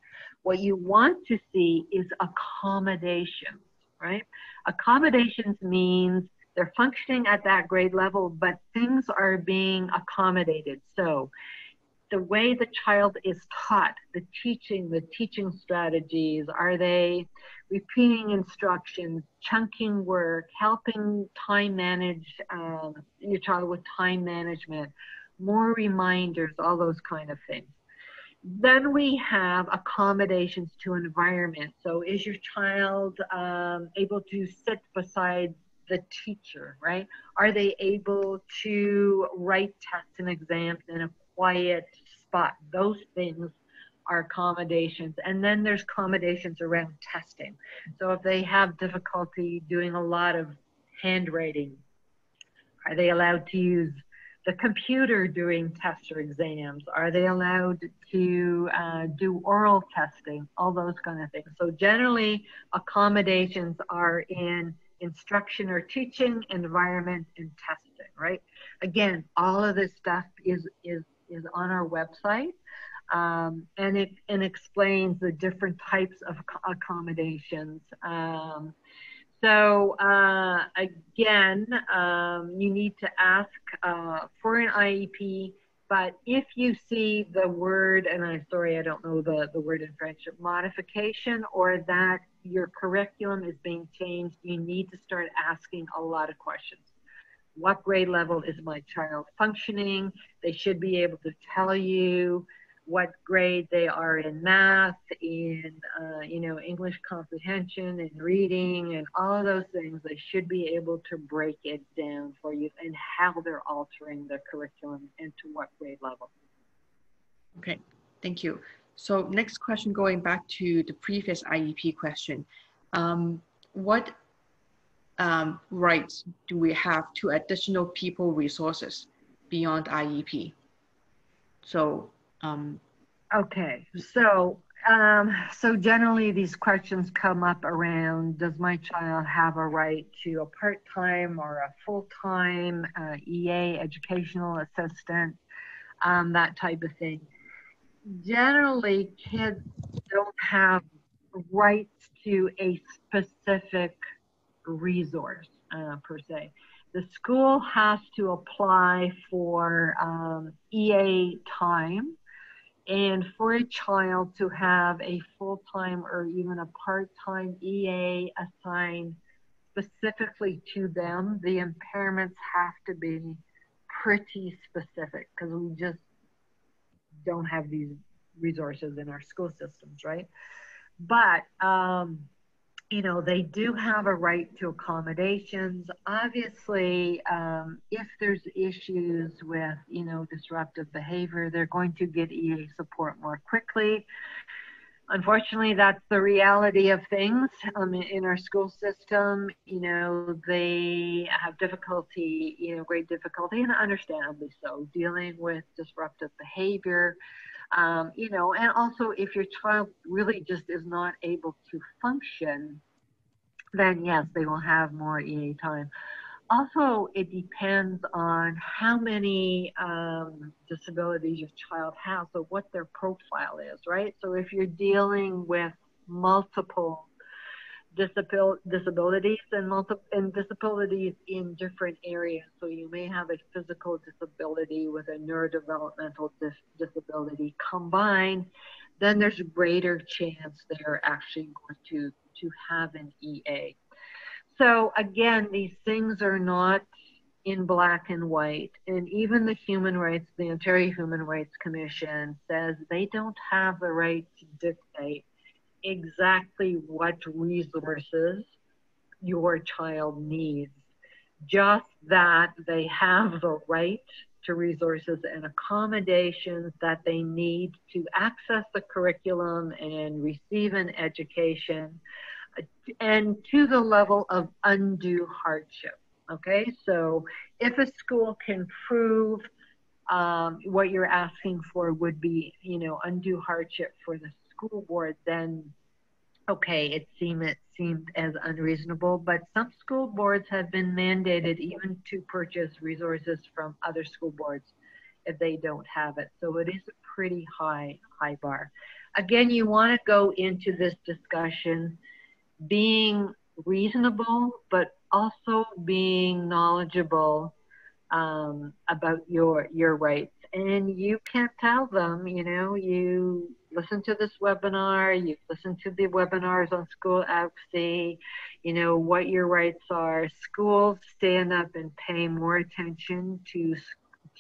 What you want to see is accommodations, right? Accommodations means they're functioning at that grade level, but things are being accommodated. So the way the child is taught, the teaching, the teaching strategies, are they repeating instructions, chunking work, helping time manage um, your child with time management, more reminders, all those kind of things. Then we have accommodations to environment. So is your child um, able to sit beside the teacher, right? Are they able to write tests and exams in a quiet spot? Those things are accommodations. And then there's accommodations around testing. So if they have difficulty doing a lot of handwriting, are they allowed to use the computer doing tests or exams? Are they allowed to uh, do oral testing? All those kind of things. So generally, accommodations are in instruction or teaching, environment, and testing. Right? Again, all of this stuff is is is on our website. Um, and it and explains the different types of accommodations. Um, so uh, again, um, you need to ask uh, for an IEP. But if you see the word, and I'm sorry, I don't know the, the word in French, modification, or that your curriculum is being changed, you need to start asking a lot of questions. What grade level is my child functioning? They should be able to tell you what grade they are in math, in uh, you know English comprehension and reading and all of those things. They should be able to break it down for you and how they're altering the curriculum and to what grade level. Okay, thank you. So next question, going back to the previous IEP question, um, what um, rights do we have to additional people resources beyond IEP? So um, okay, so um, so generally these questions come up around does my child have a right to a part-time or a full-time uh, EA educational assistant, um, that type of thing. Generally, kids don't have rights to a specific resource uh, per se the school has to apply for um, EA time and for a child to have a full time or even a part time EA assigned specifically to them, the impairments have to be pretty specific because we just don't have these resources in our school systems, right? But um, you know, they do have a right to accommodations. Obviously, um, if there's issues with, you know, disruptive behavior, they're going to get EA support more quickly. Unfortunately, that's the reality of things um, in our school system. You know, they have difficulty, you know, great difficulty, and understandably so, dealing with disruptive behavior. Um, you know, and also if your child really just is not able to function, then yes, they will have more EA time. Also, it depends on how many um, disabilities your child has, so what their profile is, right? So if you're dealing with multiple disabil- disabilities and multiple and disabilities in different areas. So you may have a physical disability with a neurodevelopmental dis- disability combined, then there's a greater chance they're actually going to to have an EA. So again, these things are not in black and white. And even the human rights, the Ontario Human Rights Commission says they don't have the right to dictate exactly what resources your child needs, just that they have the right to resources and accommodations that they need to access the curriculum and receive an education and to the level of undue hardship. Okay, so if a school can prove um, what you're asking for would be, you know, undue hardship for the school board, then okay, it seemed it seemed as unreasonable. But some school boards have been mandated even to purchase resources from other school boards if they don't have it. So it is a pretty high high bar. Again, you want to go into this discussion being reasonable, but also being knowledgeable um, about your your rights and you can't tell them, you know, you listen to this webinar, you've listened to the webinars on school advocacy, you know, what your rights are. Schools stand up and pay more attention to,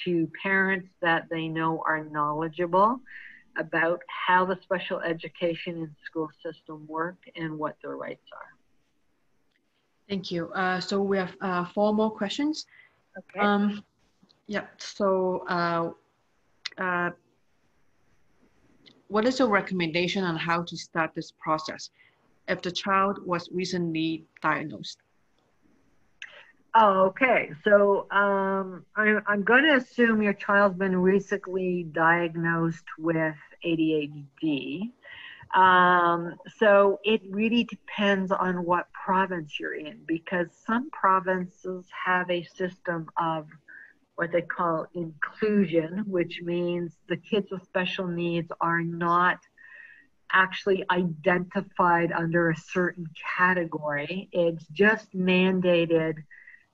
to parents that they know are knowledgeable about how the special education and school system work and what their rights are. Thank you. Uh, so we have uh, four more questions. Okay. Um, yeah, so uh, uh, what is your recommendation on how to start this process if the child was recently diagnosed? Okay. So um, I, I'm going to assume your child's been recently diagnosed with ADHD. Um, so it really depends on what province you're in because some provinces have a system of what they call inclusion, which means the kids with special needs are not actually identified under a certain category. It's just mandated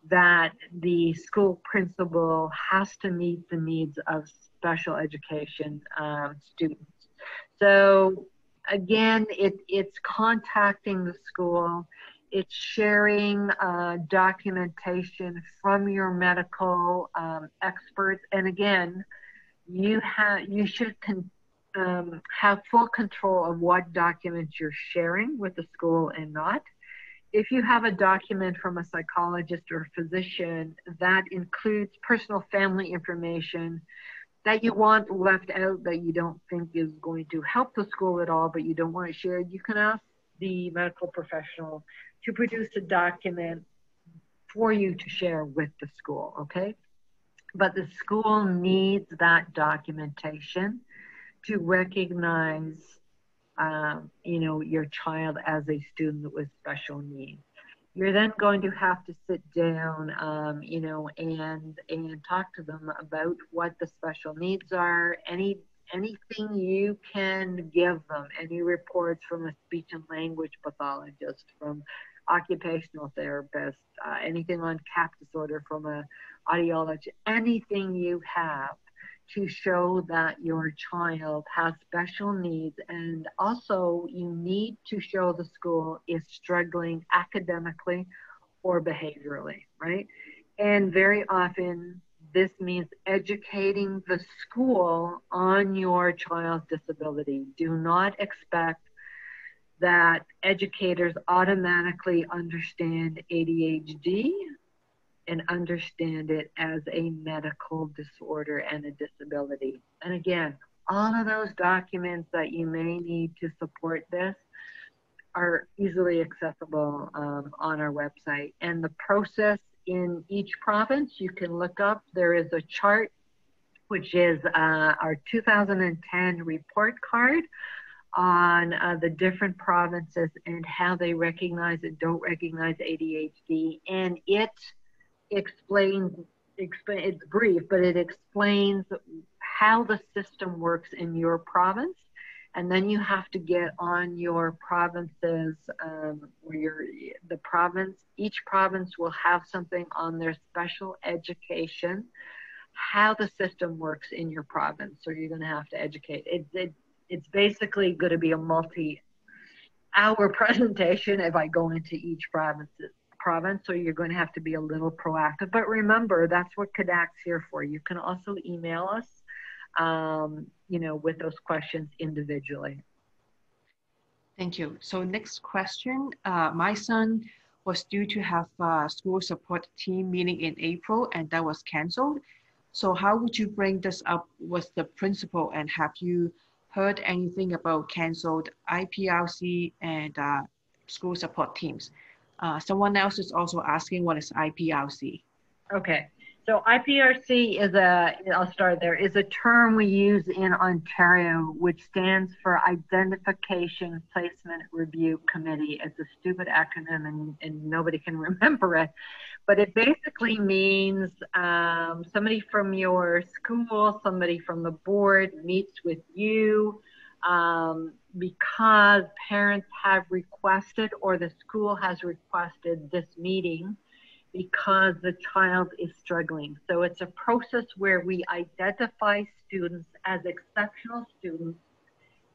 that the school principal has to meet the needs of special education um, students. So again, it, it's contacting the school, it's sharing uh, documentation from your medical um, experts, and again, you have you should con- um, have full control of what documents you're sharing with the school and not. If you have a document from a psychologist or a physician that includes personal family information, that you want left out that you don't think is going to help the school at all, but you don't want it shared, you can ask the medical professional to produce a document for you to share with the school, okay? But the school needs that documentation to recognize, um, you know, your child as a student with special needs you're then going to have to sit down, um, you know, and and talk to them about what the special needs are, any anything you can give them, any reports from a speech and language pathologist, from occupational therapist, uh, anything on CAP disorder from a audiologist, anything you have to show that your child has special needs and also you need to show the school is struggling academically or behaviorally, right? And very often this means educating the school on your child's disability. Do not expect that educators automatically understand ADHD and understand it as a medical disorder and a disability. And again, all of those documents that you may need to support this are easily accessible um, on our website. And the process in each province, you can look up. There is a chart, which is uh, our 2010 report card on uh, the different provinces and how they recognize and don't recognize ADHD. And it explains, explain, it's brief, but it explains how the system works in your province. And then you have to get on your provinces, um, where your the province, each province will have something on their special education, how the system works in your province. So you're going to have to educate. It, it, it's basically going to be a multi hour presentation if I go into each province's province, so you're going to have to be a little proactive. But remember, that's what CADDAC's here for. You can also email us, um, you know, with those questions individually. Thank you. So next question, uh, my son was due to have a school support team meeting in April and that was canceled. So how would you bring this up with the principal and have you heard anything about canceled IPRC and uh, school support teams? Uh, someone else is also asking what is IPRC? Okay. So IPRC is a, I'll start there, is a term we use in Ontario, which stands for Identification Placement Review Committee. It's a stupid acronym and, and nobody can remember it. But it basically means um, somebody from your school, somebody from the board meets with you, um, because parents have requested or the school has requested this meeting because the child is struggling. So it's a process where we identify students as exceptional students.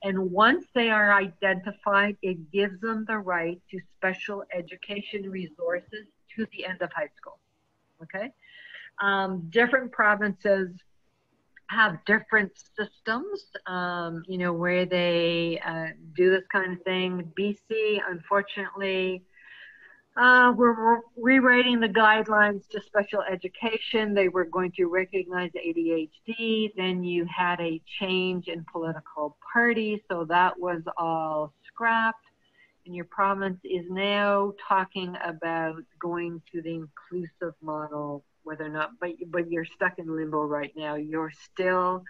And once they are identified, it gives them the right to special education resources to the end of high school. Okay? Um, different provinces have different systems, um, you know, where they uh, do this kind of thing. BC, unfortunately, uh, we're rewriting the guidelines to special education. They were going to recognize ADHD. Then you had a change in political party, so that was all scrapped. And your province is now talking about going to the inclusive model, whether or not, but but you're stuck in limbo right now. You're still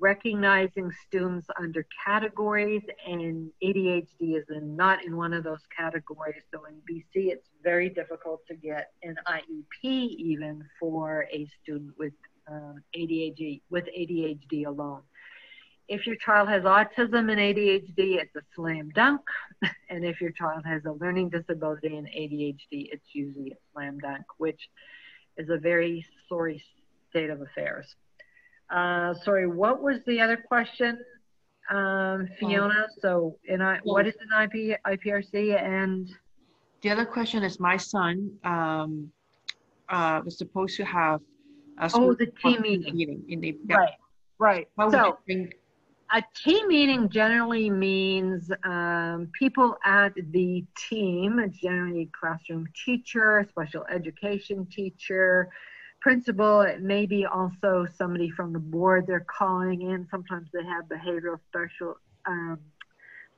recognizing students under categories and ADHD is in, not in one of those categories. So in BC, it's very difficult to get an IEP even for a student with um, ADHD, with ADHD alone. If your child has autism and ADHD, it's a slam dunk. And if your child has a learning disability and ADHD, it's usually a slam dunk, which is a very sorry state of affairs. Uh, sorry, what was the other question, um, Fiona? So, and I, what is an IP, IPRC and? The other question is my son um, uh, was supposed to have a oh the team meeting. meeting in the, yeah. Right, right. How so a team meeting generally means um, people at the team, generally classroom teacher, special education teacher, principal, it may be also somebody from the board they're calling in. Sometimes they have behavioral special um,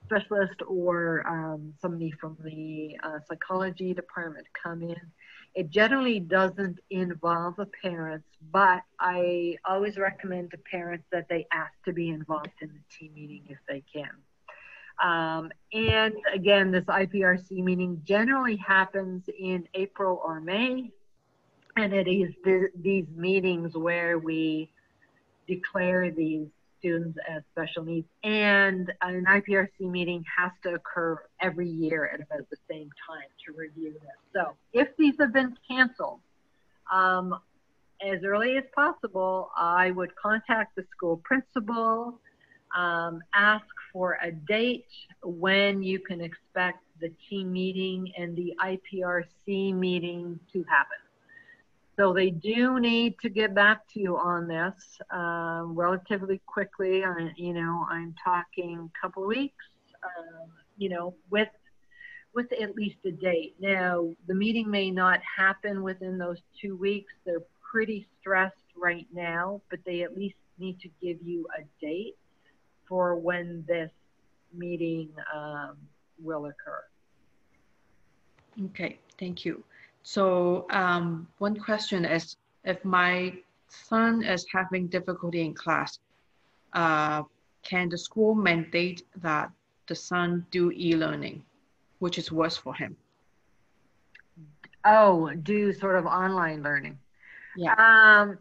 specialist or um, somebody from the uh, psychology department come in. It generally doesn't involve the parents, but I always recommend to parents that they ask to be involved in the team meeting if they can. Um, and again, this IPRC meeting generally happens in April or May and it is th- these meetings where we declare these students as special needs. And an IPRC meeting has to occur every year at about the same time to review this. So if these have been canceled, um, as early as possible, I would contact the school principal, um, ask for a date when you can expect the team meeting and the IPRC meeting to happen. So they do need to get back to you on this um, relatively quickly. I, you know, I'm talking a couple of weeks. Um, you know, with with at least a date. Now, the meeting may not happen within those two weeks. They're pretty stressed right now, but they at least need to give you a date for when this meeting um, will occur. Okay, thank you. So um, one question is, if my son is having difficulty in class, uh, can the school mandate that the son do e-learning, which is worse for him? Oh, do sort of online learning. Yeah. Um,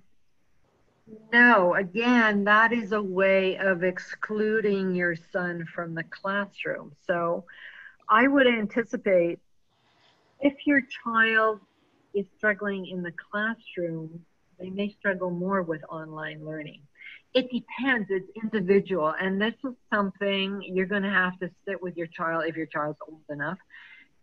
no, again, that is a way of excluding your son from the classroom. So I would anticipate if your child is struggling in the classroom, they may struggle more with online learning. It depends, it's individual. And this is something you're going to have to sit with your child if your child's old enough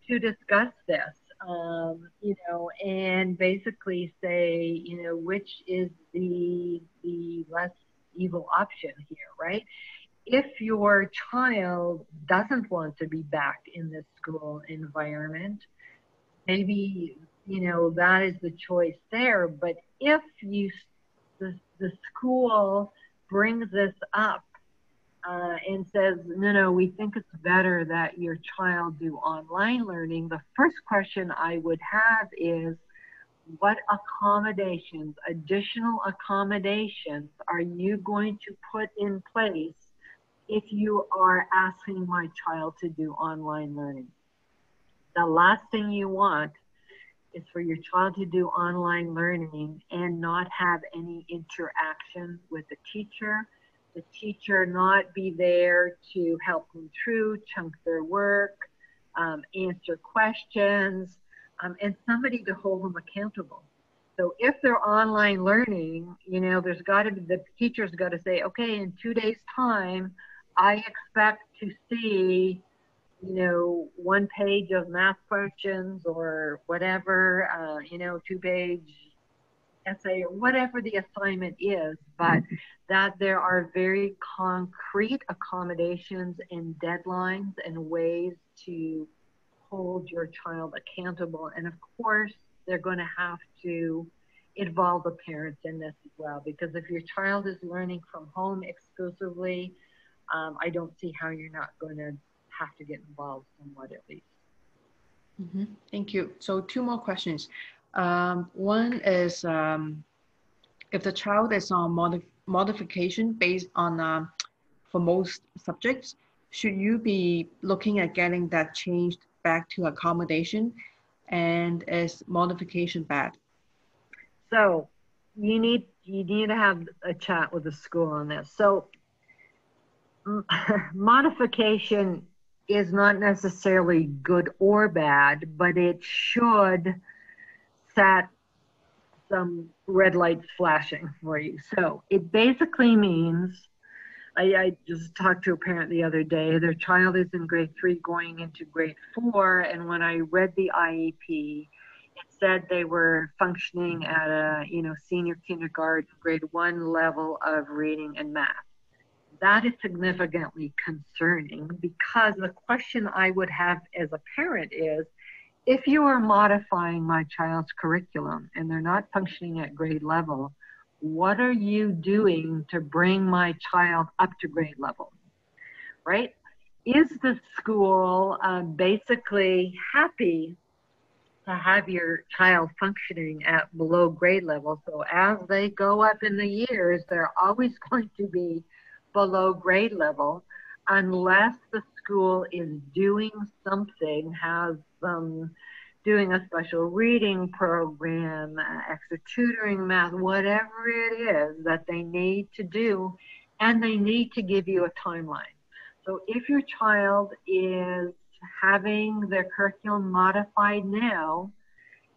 to discuss this. Um, you know, and basically say, you know, which is the the less evil option here, right? If your child doesn't want to be back in this school environment, maybe you know that is the choice there. But if you the, the school brings this up uh, and says no no we think it's better that your child do online learning the first question i would have is what accommodations additional accommodations are you going to put in place if you are asking my child to do online learning the last thing you want is for your child to do online learning and not have any interaction with the teacher. The teacher not be there to help them through, chunk their work, um, answer questions, um, and somebody to hold them accountable. So if they're online learning, you know, there's got to be the teacher's got to say, okay, in two days' time, I expect to see, you know, one page of math questions or whatever, uh, you know, two page essay or whatever the assignment is, but that there are very concrete accommodations and deadlines and ways to hold your child accountable. And of course, they're going to have to involve the parents in this as well, because if your child is learning from home exclusively, um, I don't see how you're not going to have to get involved somewhat at least. Mm-hmm. Thank you. So two more questions. Um, one is um, if the child is on modif- modification based on uh, for most subjects, should you be looking at getting that changed back to accommodation? And is modification bad? So you need you need to have a chat with the school on this. So modification is not necessarily good or bad, but it should set some red lights flashing for you. So it basically means I, I, just talked to a parent the other day. Their child is in grade three going into grade four. And when I read the IEP, it said they were functioning at a, you know, senior kindergarten, grade one level of reading and math. That is significantly concerning because the question I would have as a parent is, if you are modifying my child's curriculum and they're not functioning at grade level, what are you doing to bring my child up to grade level? Right? Is the school uh, basically happy to have your child functioning at below grade level? So as they go up in the years, they're always going to be below grade level unless the school is doing something, has um, doing a special reading program, uh, extra tutoring math, whatever it is that they need to do, and they need to give you a timeline. So if your child is having their curriculum modified now,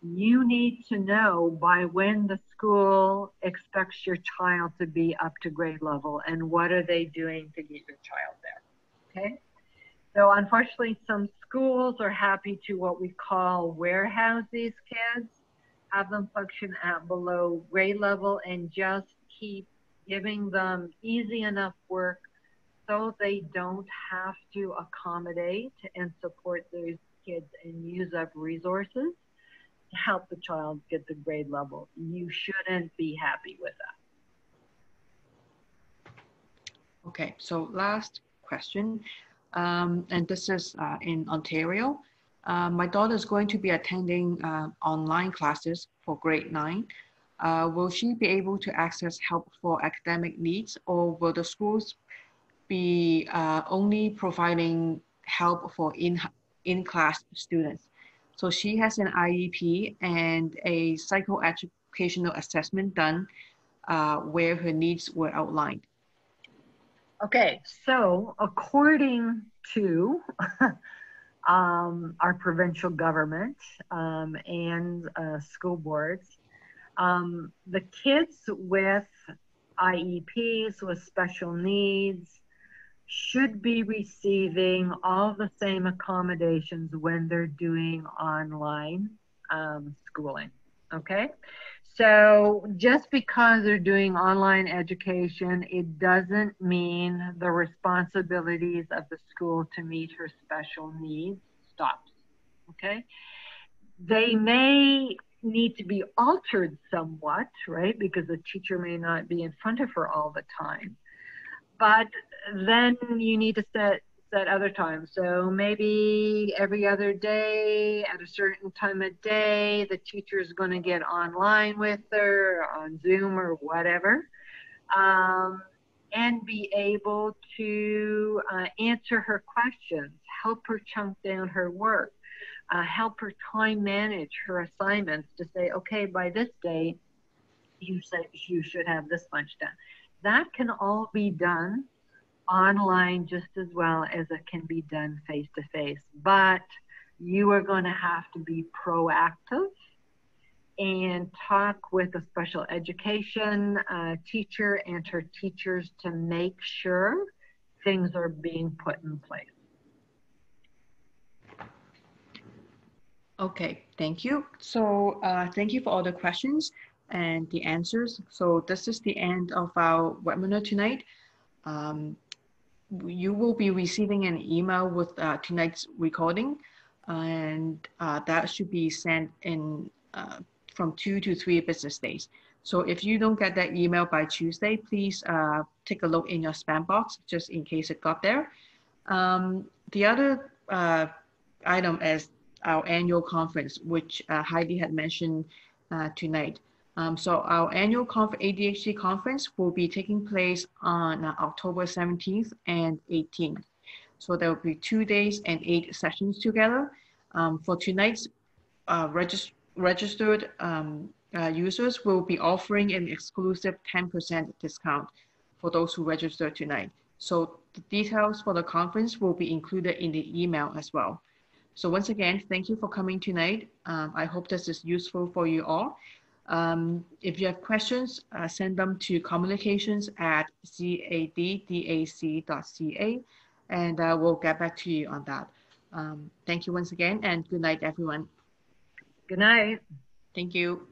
you need to know by when the school expects your child to be up to grade level and what are they doing to get your child there. Okay? So unfortunately, some schools are happy to what we call warehouse these kids, have them function at below grade level and just keep giving them easy enough work so they don't have to accommodate and support those kids and use up resources help the child get the grade level. You shouldn't be happy with that. Okay, so last question um, and this is uh, in Ontario. Uh, my daughter is going to be attending uh, online classes for grade nine. Uh, will she be able to access help for academic needs or will the schools be uh, only providing help for in, in-class students? So she has an IEP and a psychoeducational assessment done uh, where her needs were outlined. Okay, so according to um, our provincial government um, and uh, school boards, um, the kids with IEPs, with special needs, should be receiving all the same accommodations when they're doing online um, schooling. Okay, so just because they're doing online education, it doesn't mean the responsibilities of the school to meet her special needs stops. Okay? They may need to be altered somewhat, right? Because the teacher may not be in front of her all the time. But then you need to set at other times. So maybe every other day at a certain time of day, the teacher is going to get online with her on Zoom or whatever, um, and be able to uh, answer her questions, help her chunk down her work, uh, help her time manage her assignments to say, okay, by this date, you say you should have this much done. That can all be done online just as well as it can be done face to face. But you are going to have to be proactive and talk with a special education uh, teacher and her teachers to make sure things are being put in place. Okay, thank you. So uh, thank you for all the questions and the answers. So this is the end of our webinar tonight. Um, you will be receiving an email with uh, tonight's recording and uh, that should be sent in uh, from two to three business days. So if you don't get that email by Tuesday, please uh, take a look in your spam box just in case it got there. Um, the other uh, item is our annual conference, which uh, Heidi had mentioned tonight. Um, so our annual conf ADHD conference will be taking place on uh, October 17th and 18th. So there will be two days and eight sessions together. Um, for tonight's uh, regist registered um, uh, users will be offering an exclusive 10% discount for those who register tonight. So the details for the conference will be included in the email as well. So once again, thank you for coming tonight. Um, I hope this is useful for you all. Um, if you have questions, uh, send them to communications at caddac.ca and uh, we'll get back to you on that. Um, thank you once again and good night, everyone. Good night. Thank you.